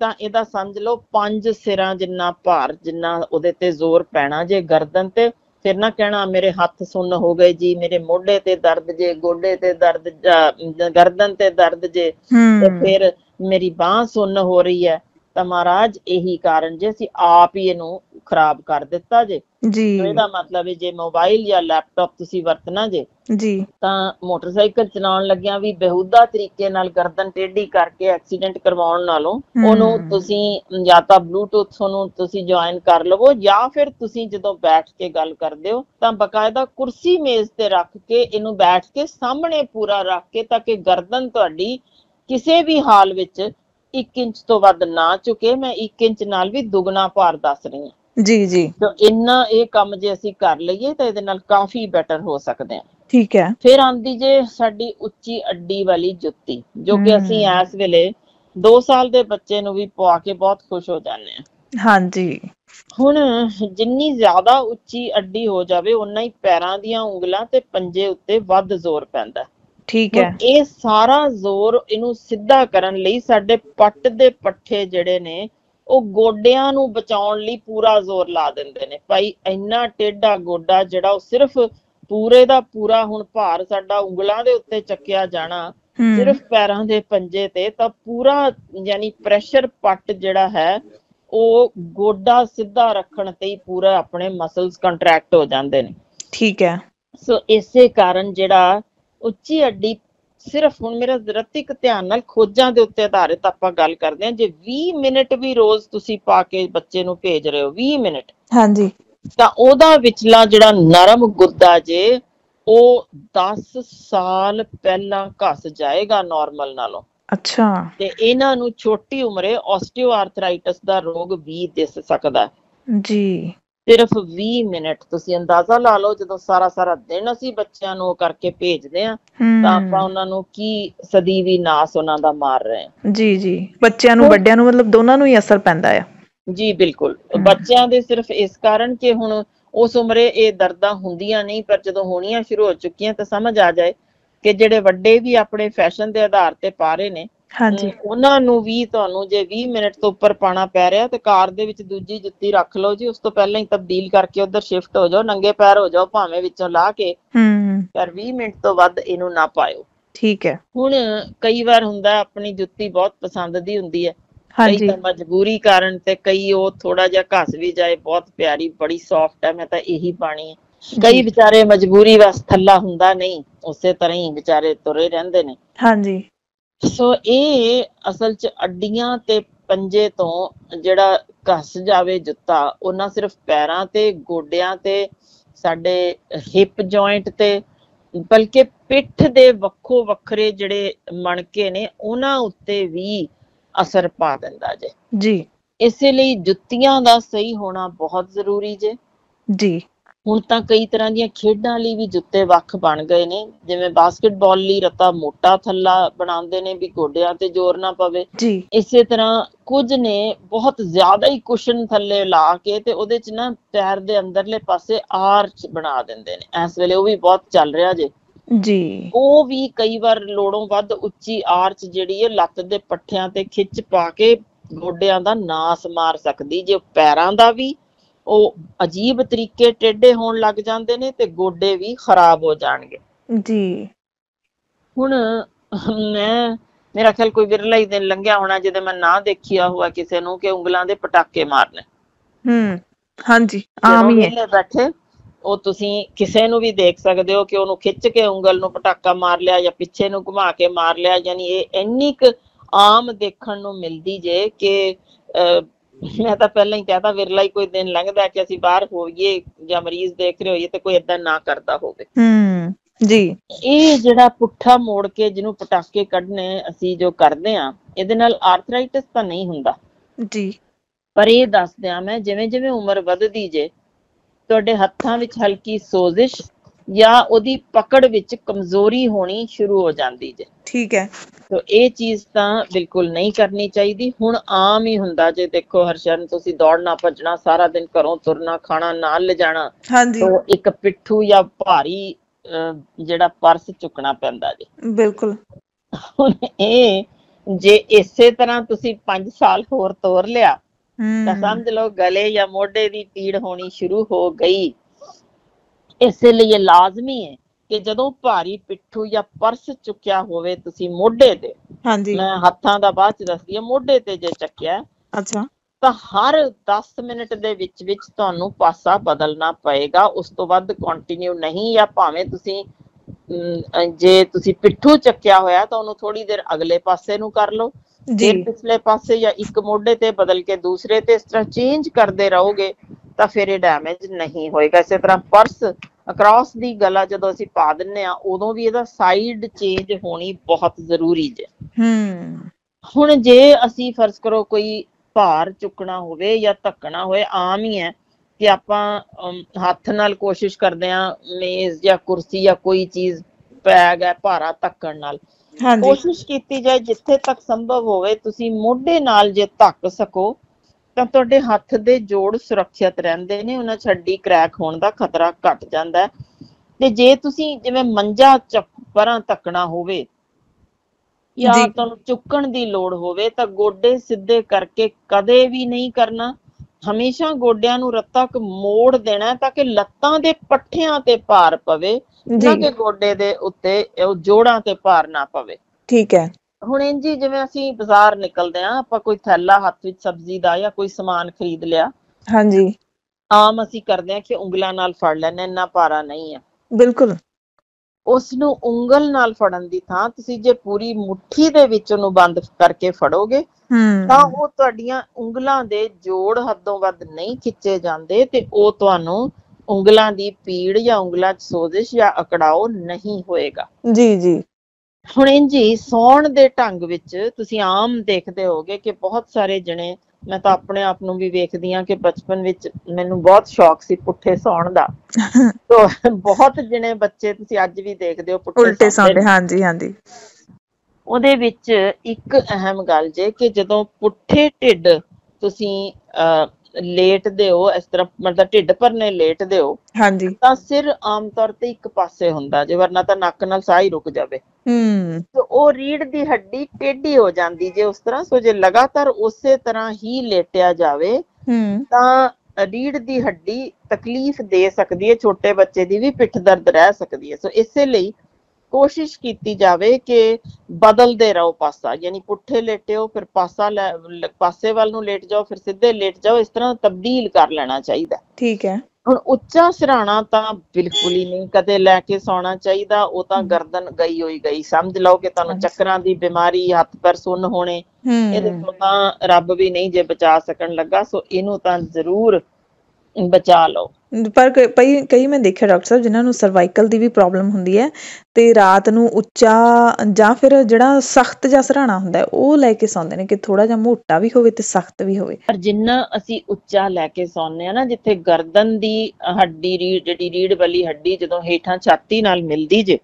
ਤਾਂ ਇਹਦਾ ਸਮਝ ਲਓ ਪੰਜ ਸਿਰਾਂ ਜਿੰਨਾ ਭਾਰ ਜਿੰਨਾ ਉਹਦੇ ਤੇ ਜ਼ੋਰ ਪੈਣਾ ਜੇ ਗਰਦਨ ਤੇ ਫਿਰ ਨਾ ਕਹਿਣਾ ਮੇਰੇ ਹੱਥ ਸੁੰਨ ਹੋ ਗਏ ਜੀ ਮੇਰੇ ਮੋਢੇ ਤੇ ਦਰਦ ਜੇ ਗੋਡੇ ਤੇ ਦਰਦ ਜਾਂ ਗਰਦਨ ਤੇ ਦਰਦ ਜੇ ਤੇ ਫਿਰ ਮੇਰੀ ਬਾਹ ਸੁੰਨ ਹੋ ਰਹੀ ਹੈ। ਤਾਂ ਮਹਾਰਾਜ ਇਹੀ ਕਾਰਨ ਜੇ ਅਸੀਂ ਆਪ ਹੀ ਇਹਨੂੰ ਖਰਾਬ ਕਰ ਦਿੱਤਾ ਜੇ। ਜੀ। ਇਹਦਾ ਮਤਲਬ ਹੈ ਜੇ ਮੋਬਾਈਲ ਜਾਂ ਲੈਪਟਾਪ ਤੁਸੀਂ ਵਰਤਣਾ ਜੇ ਜੀ। ਤਾਂ ਮੋਟਰਸਾਈਕਲ ਚਲਾਉਣ ਲੱਗਿਆਂ ਵੀ ਬੇਹੂਦਾ ਤਰੀਕੇ ਨਾਲ ਗਰਦਨ ਟੇਢੀ ਕਰਕੇ ਐਕਸੀਡੈਂਟ ਕਰਵਾਉਣ ਨਾਲੋਂ ਉਹਨੂੰ। ਤੁਸੀਂ ਜਾਂ ਤਾਂ ਬਲੂਟੁੱਥ ਨੂੰ ਤੁਸੀਂ ਜੁਆਇਨ ਕਰ ਲਵੋ ਜਾਂ ਫਿਰ ਤੁਸੀਂ ਜਦੋਂ ਬੈਠ ਕੇ ਗੱਲ ਕਰਦੇ ਹੋ ਤਾਂ ਬਕਾਇਦਾ ਕੁਰਸੀ ਮੇਜ਼ ਤੇ ਰੱਖ ਕੇ ਇਹਨੂੰ ਬੈਠ ਕੇ ਸਾਹਮਣੇ ਪੂਰਾ ਰੱਖ ਕੇ ਤਾਂ ਕਿ ਗਰਦਨ ਤੁਹਾਡੀ ਕਿਸੇ ਵੀ ਹਾਲ ਵਿੱਚ 1 ਇੰਚ ਤੋਂ ਵੱਧ ਨਾ ਝੁਕੇ ਮੈਂ 1 ਇੰਚ ਨਾਲ ਵੀ ਦੁੱਗਣਾ ਭਾਰ ਦੱਸ ਰਹੀ ਹਾਂ। ਜੀ ਜੀ। ਤਾਂ ਇੰਨਾ ਇਹ ਕੰਮ ਜੇ ਅਸੀਂ ਕਰ ਲਈਏ ਤਾਂ ਇਹਦੇ ਨਾਲ ਕਾਫੀ ਬੈਟਰ ਹੋ ਸਕਦੇ ਹਾਂ। ਠੀਕ ਹੈ। ਫਿਰ ਆਂਦੀ ਜੇ ਸਾਡੀ ਉੱਚੀ ਅੱਡੀ ਵਾਲੀ ਜੁੱਤੀ ਜੋ ਕਿ ਅਸੀਂ। ਇਸ ਵੇਲੇ 2 ਸਾਲ ਦੇ ਬੱਚੇ ਨੂੰ ਵੀ ਪਵਾ ਕੇ ਬਹੁਤ ਖੁਸ਼ ਹੋ ਜਾਂਦੇ ਆ ਹਾਂਜੀ। ਹੁਣ ਜਿੰਨੀ ਜ਼ਿਆਦਾ ਉੱਚੀ ਅੱਡੀ ਹੋ ਜਾਵੇ ਉਨਾ ਹੀ ਪੈਰਾਂ ਦੀਆਂ ਉਂਗਲਾਂ ਤੇ ਪੰਜੇ ਉੱਤੇ ਵੱਧ ਜ਼ੋਰ ਪੈਂਦਾ। ਠੀਕ ਹੈ। ਇਹ ਸਾਰਾ ਜ਼ੋਰ ਇਹਨੂੰ ਸਿੱਧਾ ਕਰਨ ਲਈ ਸਾਡੇ ਪੱਟ ਦੇ ਪੱਠੇ ਜਿਹੜੇ ਨੇ ਉਹ ਗੋਡਿਆਂ ਨੂੰ ਬਚਾਉਣ ਲਈ ਪੂਰਾ ਜ਼ੋਰ ਲਾ ਦਿੰਦੇ ਨੇ। ਭਾਈ ਇੰਨਾ ਟੇਢਾ ਗੋਡਾ ਜਿਹੜਾ ਉਹ ਸਿਰਫ ਪੂਰੇ ਦਾ ਪੂਰਾ ਹੁਣ ਭਾਰ ਸਾਡਾ ਉਂਗਲਾਂ ਦੇ ਉੱਤੇ ਚੱਕਿਆ ਜਾਣਾ ਸਿਰਫ ਪੈਰਾਂ ਦੇ ਪੰਜੇ ਤੇ ਤਾਂ ਪੂਰਾ ਯਾਨੀ ਪ੍ਰੈਸ਼ਰ ਪੱਟ ਜਿਹੜਾ ਹੈ ਉਹ ਗੋਡਾ ਸਿੱਧਾ ਰੱਖਣ ਤੇ ਹੀ ਪੂਰਾ ਆਪਣੇ ਮਸਲਸ ਕੰਟਰੈਕਟ ਹੋ ਜਾਂਦੇ ਨੇ। ਠੀਕ ਹੈ। ਸੋ ਇਸੇ ਕਾਰਨ ਜਿਹੜਾ ਉੱਚੀ ਅੱਡੀ ਸਿਰਫ ਹੁਣ ਮੇਰਾ ਰਤਿਕ ਧਿਆਨ ਨਾਲ ਖੋਜਾਂ ਦੇ ਉੱਤੇ ਆਧਾਰਿਤ ਆਪਾਂ ਗੱਲ ਕਰਦੇ ਹਾਂ। ਜੇ 20 ਮਿੰਟ ਵੀ ਰੋਜ਼ ਤੁਸੀਂ ਪਾ ਕੇ ਬੱਚੇ ਨੂੰ ਭੇਜ ਰਹੇ ਹੋ 20 ਮਿੰਟ ਹਾਂਜੀ। ਤਾਂ ਉਹਦਾ ਵਿਚਲਾ ਜਿਹੜਾ ਨਰਮ ਗੁੱਦਾ ਜੇ ਉਹ 10 ਸਾਲ ਪਹਿਲਾਂ ਘਸ ਜਾਏਗਾ ਨਾਰਮਲ ਨਾਲੋਂ। ਅੱਛਾ। ਤੇ ਇਹਨਾਂ ਨੂੰ ਛੋਟੀ ਉਮਰੇ ਆਸਟੀਓਆਰਥਰਾਈਟਸ ਦਾ ਰੋਗ ਵੀ ਦਿਸ ਸਕਦਾ। ਜੀ। ਸਿਰਫ 20 ਮਿੰਟ ਤੁਸੀਂ ਅੰਦਾਜ਼ਾ ਲਾ ਲਓ ਜਦੋਂ ਸਾਰਾ ਸਾਰਾ ਦਿਨ ਅਸੀਂ ਬੱਚਿਆਂ ਨੂੰ ਕਰਕੇ ਭੇਜਦੇ ਆ ਤਾਂ ਆਪਾਂ ਉਹਨਾਂ ਨੂੰ ਕੀ ਸਦੀ ਵੀ ਨਾਸ ਉਹਨਾਂ ਦਾ ਮਾਰ ਰਹੇ ਜੀ ਜੀ। ਬੱਚਿਆਂ ਨੂੰ ਵੱਡਿਆਂ ਨੂੰ ਮਤਲਬ ਦੋਨਾਂ ਨੂੰ ਹੀ ਅਸਰ ਪੈਂਦਾ ਆ। ਜੀ ਬਿਲਕੁਲ। ਬੱਚਿਆਂ ਦੇ ਸਿਰਫ ਇਸ ਕਾਰਨ ਕਿ ਹੁਣ ਉਸ ਉਮਰੇ ਇਹ ਦਰਦਾਂ ਹੁੰਦੀਆਂ ਨਹੀਂ ਪਰ ਜਦੋਂ ਹੋਣੀਆਂ ਸ਼ੁਰੂ ਹੋ ਚੁੱਕੀਆਂ ਤਾਂ ਸਮਝ ਆ ਜਾਏ ਕਿ ਜਿਹੜੇ ਵੱਡੇ ਵੀ ਆਪਣੇ ਫੈਸ਼ਨ ਦੇ ਆਧਾਰ ਤੇ ਪਾ ਰਹੇ ਨੇ ਹਾਂਜੀ। ਉਹਨਾਂ ਨੂੰ ਵੀ ਤੁਹਾਨੂੰ ਜੇ 20 ਮਿੰਟ ਤੋਂ ਉੱਪਰ ਪਾਣਾ ਪੈ ਰਿਹਾ ਤੇ ਕਾਰ ਦੇ ਵਿੱਚ ਦੂਜੀ ਜੁੱਤੀ ਰੱਖ ਲਓ ਜੀ ਉਸ ਤੋਂ ਪਹਿਲਾਂ ਹੀ ਤਬਦੀਲ ਕਰਕੇ ਉਧਰ ਸ਼ਿਫਟ ਹੋ ਜਾਓ ਨੰਗੇ ਪੈਰ ਹੋ ਜਾਓ ਭਾਵੇਂ ਵਿੱਚੋਂ ਲਾ ਕੇ ਹੂੰ। ਪਰ 20 ਮਿੰਟ ਤੋਂ ਵੱਧ ਇਹਨੂੰ ਨਾ ਪਾਇਓ। ਠੀਕ ਹੈ। ਹੁਣ ਕਈ ਵਾਰ ਹੁੰਦਾ ਆਪਣੀ ਜੁੱਤੀ ਬਹੁਤ ਪਸੰਦ ਦੀ ਹੁੰਦੀ ਹੈ। ਹਾਂਜੀ। ਤਾਂ ਮਜਬੂਰੀ ਕਾਰਨ ਤੇ ਕਈ ਉਹ ਥੋੜਾ ਜਿਹਾ ਘਸ ਵੀ ਜਾਏ ਬਹੁਤ ਪਿਆਰੀ ਬੜੀ ਸੌਫਟ ਹੈ ਮੈਂ ਤਾਂ ਇਹੀ ਪਾਣੀ ਹੈ। ਕਈ। ਵਿਚਾਰੇ ਮਜਬੂਰੀ ਵਸ ਥੱਲਾ ਹੁੰਦਾ ਨਹੀਂ ਉਸੇ ਤਰ੍ਹਾਂ ਹੀ ਵਿਚਾਰੇ ਤੁਰੇ ਰਹਿੰਦੇ ਨੇ। ਹਾਂਜੀ। ਸੋ ਇਹ ਅਸਲ 'ਚ ਅੱਡੀਆਂ ਤੇ ਪੰਜੇ ਤੋਂ ਜਿਹੜਾ ਘਸ ਜਾਵੇ ਜੁੱਤਾ ਉਹ ਨਾ ਸਿਰਫ ਪੈਰਾਂ ਤੇ ਗੋਡਿਆਂ ਤੇ ਸਾਡੇ ਹਿਪ ਜੁਆਇੰਟ ਤੇ ਬਲਕਿ ਪਿੱਠ ਦੇ ਵੱਖੋ ਵੱਖਰੇ ਜਿਹੜੇ ਮਣਕੇ ਨੇ ਉਹਨਾਂ ਉੱਤੇ ਵੀ ਅਸਰ ਪਾ ਦਿੰਦਾ ਜੇ। ਜੀ। ਇਸੇ ਲਈ ਜੁੱਤੀਆਂ ਦਾ ਸਹੀ ਹੋਣਾ ਬਹੁਤ ਜ਼ਰੂਰੀ ਜੇ। ਜੀ। ਹੁਣ ਤਾਂ ਕਈ ਤਰ੍ਹਾਂ ਦੀਆਂ ਖੇਡਾਂ ਲਈ ਵੀ ਜੁੱਤੇ ਵੱਖ ਬਣ ਗਏ ਨੇ ਜਿਵੇਂ ਬਾਸਕਟਬਾਲ ਲਈ ਰਤਾ ਮੋਟਾ ਥੱਲਾ ਬਣਾਉਂਦੇ ਨੇ ਵੀ ਗੋਡਿਆਂ ਤੇ ਜ਼ੋਰ ਨਾ ਪਵੇ। ਜੀ। ਇਸੇ ਤਰ੍ਹਾਂ ਕੁਝ ਨੇ ਬਹੁਤ ਜ਼ਿਆਦਾ ਹੀ ਕੁਸ਼ਨ ਥੱਲੇ ਲਾ ਕੇ ਤੇ ਉਹਦੇ ਚ ਨਾ ਪੈਰ ਦੇ ਅੰਦਰਲੇ ਪਾਸੇ ਆਰਚ ਬਣਾ ਦਿੰਦੇ ਨੇ। ਇਸ ਵੇਲੇ ਉਹ ਵੀ ਬਹੁਤ ਚੱਲ ਰਿਹਾ ਜੇ। ਜੀ। ਉਹ ਵੀ ਕਈ ਵਾਰ ਲੋੜੋਂ ਵੱਧ ਉੱਚੀ ਆਰਚ ਜਿਹੜੀ ਹੈ ਲੱਤ ਦੇ ਪੱਠਿਆਂ ਤੇ ਖਿੱਚ ਪਾ ਕੇ ਗੋਡਿਆਂ ਦਾ ਨਾਸ ਮਾਰ ਸਕਦੀ ਜੇ ਪੈਰਾਂ ਦਾ ਵੀ ਉਹ ਅਜੀਬ ਤਰੀਕੇ ਟੇਢੇ ਹੋਣ ਲੱਗ ਜਾਂਦੇ ਨੇ ਤੇ ਗੋਡੇ ਵੀ ਖਰਾਬ ਹੋ ਜਾਣਗੇ। ਜੀ। ਹੁਣ ਮੈਂ ਮੇਰਾ ਖਿਆਲ ਕੋਈ ਵਿਰਲਾ ਹੀ ਦਿਨ ਲੰਘਿਆ ਹੋਣਾ ਜਿਹਦੇ ਮੈਂ ਨਾ ਦੇਖਿਆ ਹੋਇਆ ਕਿਸੇ ਨੂੰ ਕਿ ਉਂਗਲਾਂ ਦੇ ਪਟਾਕੇ ਮਾਰਨੇ। ਹੂੰ ਹਾਂਜੀ ਆਮ ਹੀ ਹੈ। ਬੈਠੇ ਉਹ ਤੁਸੀਂ ਕਿਸੇ ਨੂੰ ਵੀ ਦੇਖ ਸਕਦੇ ਹੋ ਕਿ ਉਹਨੂੰ ਖਿੱਚ ਕੇ ਉਂਗਲ ਨੂੰ ਪਟਾਕਾ ਮਾਰ ਲਿਆ ਜਾਂ ਪਿੱਛੇ ਨੂੰ ਘੁਮਾ ਕੇ ਮਾਰ ਲਿਆ ਯਾਨੀ ਇਹ ਇੰਨੀ ਕੁ ਆਮ ਦੇਖਣ ਨੂੰ ਮਿਲਦੀ ਜੇ ਕਿ ਮੈਂ ਤਾਂ ਪਹਿਲਾਂ ਹੀ ਕਹਤਾ ਵਿਰਲਾ ਹੀ ਕੋਈ ਦਿਨ ਲੰਘਦਾ ਕਿ ਅਸੀਂ ਬਾਹਰ ਹੋਈਏ ਜਾਂ ਮਰੀਜ਼ ਦੇਖ ਰਹੇ ਹੋਈਏ ਤੇ ਕੋਈ ਏਦਾਂ ਨਾ ਕਰਦਾ ਹੋਵੇ। ਹੂੰ ਜੀ। ਇਹ ਜਿਹੜਾ ਪੁੱਠਾ ਮੋੜ ਕੇ ਜਿਹਨੂੰ ਪਟਾਕੇ ਕੱਢਨੇ ਅਸੀਂ ਜੋ ਕਰਦੇ ਆ ਇਹਦੇ ਨਾਲ ਆਰਥਰਾਈਟਿਸ ਤਾਂ ਨਹੀਂ ਹੁੰਦਾ। ਜੀ। ਪਰ ਇਹ ਦੱਸਦੇ ਆ ਮੈਂ ਜਿਵੇਂ ਜਿਵੇਂ ਉਮਰ ਵੱਧਦੀ ਜੇ ਤੁਹਾਡੇ ਹੱਥਾਂ ਵਿੱਚ ਹਲਕੀ ਸੋਜ਼ਿਸ਼ ਜਾਂ ਉਹਦੀ ਪਕੜ ਵਿੱਚ ਕਮਜ਼ੋਰੀ ਹੋਣੀ ਸ਼ੁਰੂ ਹੋ ਜਾਂਦੀ ਜੇ। ਠੀਕ ਹੈ। ਤੋ ਇਹ ਚੀਜ਼ ਤਾਂ ਬਿਲਕੁਲ ਨਹੀਂ ਕਰਨੀ ਚਾਹੀਦੀ। ਹੁਣ ਆਮ ਹੀ ਹੁੰਦਾ ਜੇ ਦੇਖੋ ਹਰਸ਼ਨ ਤੁਸੀਂ ਦੌੜਨਾ ਭੱਜਣਾ ਸਾਰਾ ਦਿਨ ਘਰੋਂ ਤੁਰਨਾ ਖਾਣਾ ਨਾਲ ਲਿਜਾਣਾ ਹਾਂਜੀ। ਤੋ ਇੱਕ ਪਿੱਠੂ ਜਾਂ ਭਾਰੀ ਜਿਹੜਾ ਪਰਸ ਚੁੱਕਣਾ ਪੈਂਦਾ ਜੀ। ਬਿਲਕੁਲ। ਹੁਣ ਇਹ ਜੇ ਇਸੇ ਤਰ੍ਹਾਂ ਤੁਸੀਂ 5 ਸਾਲ ਹੋਰ ਤੋਰ ਲਿਆ ਤਾਂ ਸਮਝ ਲਓ ਗਲੇ ਜਾਂ ਮੋਢੇ ਦੀ ਪੀੜ ਹੋਣੀ ਸ਼ੁਰੂ ਹੋ ਗਈ। ਇਸੇ ਲਈ ਇਹ ਲਾਜ਼ਮੀ ਹੈ ਕਿ ਜਦੋਂ ਭਾਰੀ ਪਿੱਠੂ ਜਾਂ ਪਰਸ ਚੁੱਕਿਆ ਹੋਵੇ ਤੁਸੀਂ ਮੋਢੇ ਤੇ ਹਾਂਜੀ। ਮੈਂ ਹੱਥਾਂ ਦਾ ਬਾਅਦ ਚ ਦੱਸਦੀ ਹਾਂ ਮੋਢੇ ਤੇ ਜੇ ਚੱਕਿਆ ਅੱਛਾ। ਤਾਂ ਹਰ 10 ਮਿੰਟ ਦੇ ਵਿੱਚ ਵਿੱਚ ਤੁਹਾਨੂੰ ਪਾਸਾ ਬਦਲਣਾ ਪਏਗਾ। ਉਸ ਤੋਂ ਵੱਧ ਕੰਟੀਨਿਊ ਨਹੀਂ ਜਾਂ ਭਾਵੇਂ ਤੁਸੀਂ ਜੇ ਤੁਸੀਂ ਪਿੱਠੂ ਚੱਕਿਆ ਹੋਇਆ ਤਾਂ ਉਹਨੂੰ ਥੋੜੀ ਦੇਰ ਅਗਲੇ ਪਾਸੇ ਨੂੰ ਕਰ ਲਓ। ਜੀ। ਫਿਰ ਪਿਛਲੇ ਪਾਸੇ ਜਾਂ ਇੱਕ ਮੋਢੇ ਤੇ ਬਦਲ ਕੇ ਦੂਸਰੇ ਤੇ ਇਸ ਤਰ੍ਹਾਂ ਚੇਂਜ ਕਰਦੇ ਰਹੋਗੇ। ਤਾਂ ਫਿਰ ਇਹ ਡੈਮੇਜ ਨਹੀਂ ਹੋਏਗਾ। ਇਸੇ ਤਰ੍ਹਾਂ ਪਰਸ ਅਕ੍ਰੋਸ ਦੀ ਗਲਾ ਜਦੋਂ ਅਸੀਂ ਪਾ ਦਿੰਨੇ ਆ ਉਦੋਂ ਵੀ ਇਹਦਾ ਸਾਈਡ ਚੇਂਜ ਹੋਣੀ ਬਹੁਤ ਜ਼ਰੂਰੀ ਜੇ। ਹੂੰ। ਹੁਣ ਜੇ ਅਸੀਂ ਫਰਜ਼ ਕਰੋ ਕੋਈ ਭਾਰ ਚੁੱਕਣਾ ਹੋਵੇ ਜਾਂ ਧੱਕਣਾ ਹੋਵੇ ਆਮ ਹੀ ਹੈ ਕਿ ਆਪਾਂ ਹੱਥ ਨਾਲ ਕੋਸ਼ਿਸ਼ ਕਰਦੇ ਆ ਮੇਜ਼ ਜਾਂ ਕੁਰਸੀ ਜਾਂ ਕੋਈ ਚੀਜ਼ ਬੈਗ ਹੈ ਭਾਰਾ ਧੱਕਣ ਨਾਲ। ਹਾਂਜੀ। ਕੋਸ਼ਿਸ਼ ਕੀਤੀ ਜਾਏ ਜਿੱਥੇ ਤੱਕ ਸੰਭਵ ਹੋਵੇ ਤੁਸੀਂ ਮੋਢੇ ਨਾਲ ਜੇ ਧੱਕ ਸਕੋ ਤਾਂ ਤੁਹਾਡੇ ਹੱਥ ਦੇ ਜੋੜ ਸੁਰੱਖਿਅਤ ਰਹਿੰਦੇ ਨੇ ਉਹਨਾਂ ਹੱਡੀ ਕ੍ਰੈਕ ਹੋਣ ਦਾ ਖਤਰਾ ਘਟ ਜਾਂਦਾ ਤੇ ਜੇ ਤੁਸੀਂ ਜਿਵੇਂ ਮੰਜਾ ਪਰਾਂ ਧੱਕਣਾ ਹੋਵੇ ਜਾਂ। ਤੁਹਾਨੂੰ ਚੁੱਕਣ ਦੀ ਲੋੜ ਹੋਵੇ ਤਾਂ ਗੋਡੇ ਸਿੱਧੇ ਕਰਕੇ ਕਦੇ ਵੀ ਨਹੀਂ ਕਰਨਾ। ਹਮੇਸ਼ਾ ਗੋਡਿਆਂ ਨੂੰ ਰੱਤਾ ਕ ਮੋੜ ਦੇਣਾ ਤਾਂ ਕਿ ਲੱਤਾਂ ਦੇ ਪੱਠਿਆਂ ਤੇ ਭਾਰ ਪਵੇ ਨਾ ਕਿ ਗੋਡੇ ਦੇ ਉੱਤੇ ਉਹ ਜੋੜਾਂ ਤੇ ਭਾਰ ਨਾ ਪਵੇ। ਠੀਕ ਹੈ। ਹੁਣ ਇੰਜ ਹੀ ਜਿਵੇਂ ਅਸੀਂ ਬਾਜ਼ਾਰ ਨਿਕਲਦੇ ਆਂ ਆਪਾਂ ਕੋਈ ਥੈਲਾ ਹੱਥ ਵਿੱਚ ਸਬਜ਼ੀ ਦਾ ਜਾਂ ਕੋਈ ਸਮਾਨ ਖਰੀਦ ਲਿਆ। ਹਾਂਜੀ। ਆਮ ਅਸੀਂ ਕਰਦੇ ਆਂ ਕਿ ਉਂਗਲਾਂ ਨਾਲ ਫੜ ਲੈਣੇ ਇੰਨਾ ਭਾਰਾ ਨਹੀਂ ਹੈ। ਬਿਲਕੁਲ। ਉਸ ਨੂੰ ਉਂਗਲ ਨਾਲ ਫੜਨ ਦੀ ਥਾਂ ਤੁਸੀਂ ਜੇ ਪੂਰੀ ਮੁਠੀ ਦੇ ਵਿੱਚ ਉਹਨੂੰ ਬੰਦ ਕਰਕੇ ਫੜੋਗੇ ਤਾਂ ਉਹ ਤੁਹਾਡੀਆਂ ਉਂਗਲਾਂ ਦੇ ਜੋੜ ਹੱਦੋਂ ਵੱਧ ਨਹੀਂ ਖਿੱਚੇ ਜਾਂਦੇ ਤੇ ਉਹ ਤੁਹਾਨੂੰ ਉਂਗਲਾਂ ਦੀ ਪੀੜ ਜਾਂ ਉਂਗਲਾਂ 'ਚ ਸੋਜ਼ਿਸ਼ ਜਾਂ ਅਕੜਾਓ ਨਹੀਂ ਹੋਏਗਾ। ਜੀ ਜੀ। ਹੁਣ ਹੀ ਸੌਣ ਦੇ ਢੰਗ ਵਿੱਚ ਤੁਸੀਂ ਆਮ ਦੇਖਦੇ ਹੋਗੇ ਕਿ ਬਹੁਤ ਸਾਰੇ ਜਣੇ ਮੈਂ ਤਾਂ ਆਪਣੇ ਆਪ ਨੂੰ ਵੀ ਵੇਖਦੀ ਆ ਕਿ ਬਚਪਨ ਵਿੱਚ ਮੈਨੂੰ ਬਹੁਤ ਸ਼ੌਕ ਸੀ ਪੁੱਠੇ ਸੌਣ ਦਾ ਤੋ ਬਹੁਤ ਜਣੇ ਬੱਚੇ ਤੁਸੀਂ ਅੱਜ ਵੀ ਦੇਖਦੇ ਹੋ ਪੁੱਠੇ ਉਲਟੇ ਸੌਂਦੇ। ਹਾਂਜੀ ਹਾਂਜੀ ਉਹਦੇ ਵਿੱਚ ਇੱਕ ਅਹਿਮ ਗੱਲ ਜੇ ਕਿ ਜਦੋਂ ਪੁੱਠੇ ਢਿੱਡ ਤੁਸੀਂ ਅਹ, ਲੇਟਦੇ ਹੋ ਇਸ ਤਰ੍ਹਾਂ ਮਤਲਬ ਢਿੱਡ ਭਰਨੇ ਲੇਟਦੇ ਹੋ ਹਾਂਜੀ। ਤਾਂ ਸਿਰ ਆਮ ਤੌਰ ਤੇ ਇੱਕ ਪਾਸੇ ਹੁੰਦਾ ਜੇ ਵਰਨਾ ਤਾਂ ਨੱਕ ਨਾਲ ਸਾਹ ਹੀ ਰੁਕ ਜਾਵੇ। ਹੂੰ। ਤੇ ਉਹ ਰੀੜ ਦੀ ਹੱਡੀ ਟੇਢੀ ਹੋ ਜਾਂਦੀ ਜੇ ਉਸ ਤਰ੍ਹਾਂ ਸੋ ਜੇ ਲਗਾਤਾਰ ਉਸੇ ਤਰ੍ਹਾਂ ਹੀ ਲੇਟਿਆ ਜਾਵੇ ਹੂੰ। ਤਾਂ ਰੀੜ ਦੀ ਹੱਡੀ ਤਕਲੀਫ ਦੇ ਸਕਦੀ ਹੈ ਛੋਟੇ ਬੱਚੇ ਦੀ ਵੀ ਪਿੱਠ ਦਰਦ ਰਹਿ ਸਕਦੀ ਹੈ। ਸੋ ਇਸੇ ਲਈ ਕੋਸ਼ਿਸ਼ ਕੀਤੀ ਜਾਵੇ ਕਿ ਬਦਲਦੇ ਰਹੋ ਪਾਸਾ ਯਾਨੀ ਪੁੱਠੇ ਲੇਟਿਓ ਫਿਰ ਪਾਸਾ ਪਾਸੇ ਵੱਲ ਨੂੰ ਲੇਟ ਜਾਓ ਫਿਰ ਸਿੱਧੇ ਲੇਟ ਜਾਓ ਇਸ ਤਰ੍ਹਾਂ ਤਬਦੀਲ ਕਰ ਲੈਣਾ ਚਾਹੀਦਾ ਠੀਕ ਹੈ ਹੁਣ ਉੱਚਾ ਸਿਰਹਾਣਾ ਤਾਂ ਬਿਲਕੁਲ ਹੀ ਨਹੀਂ ਕਦੇ ਲੈ ਕੇ ਸੌਣਾ ਚਾਹੀਦਾ ਉਹ ਤਾਂ। ਗਰਦਨ ਗਈ ਹੋਈ ਗਈ ਸਮਝ ਲਓ ਕਿ ਤੁਹਾਨੂੰ। ਚੱਕਰਾਂ ਦੀ ਬਿਮਾਰੀ ਹੱਥ ਪੈਰ ਸੁੰਨ ਹੋਣੇ ਇਹਦੇ ਤੋਂ ਤਾਂ ਰੱਬ ਵੀ ਨਹੀਂ ਜੇ ਬਚਾ ਸਕਣ ਲੱਗਾ ਸੋ ਇਹਨੂੰ ਤਾਂ ਜ਼ਰੂਰ ਬਚਾ ਲਓ। ਪਰ ਕਈ ਕਈ ਮੈਂ ਦੇਖਿਆ ਡਾਕਟਰ ਸਾਹਿਬ ਜਿਨ੍ਹਾਂ ਨੂੰ ਸਰਵਾਈਕਲ ਦੀ ਵੀ ਪ੍ਰੋਬਲਮ ਹੁੰਦੀ ਹੈ ਤੇ ਰਾਤ ਨੂੰ ਉੱਚਾ ਜਾਂ ਫਿਰ ਜਿਹੜਾ ਸਖਤ ਜਿਹਾ ਸਰਾਣਾ ਹੁੰਦਾ ਉਹ ਲੈ ਕੇ ਸੌਂਦੇ ਨੇ ਕਿ ਥੋੜਾ ਜਿਹਾ ਮੋਟਾ ਵੀ ਹੋਵੇ ਤੇ ਸਖਤ ਵੀ ਹੋਵੇ। ਪਰ ਜਿੰਨਾ ਅਸੀਂ ਉੱਚਾ ਲੈ ਕੇ ਸੌਂਦੇ ਆ ਨਾ ਜਿੱਥੇ ਗਰਦਨ ਦੀ ਹੱਡੀ ਰੀੜ ਜਿਹੜੀ ਰੀੜ ਵਾਲੀ ਹੱਡੀ ਜਦੋਂ ਹੇਠਾਂ ਛਾਤੀ ਨਾਲ ਮਿਲਦੀ ਜੇ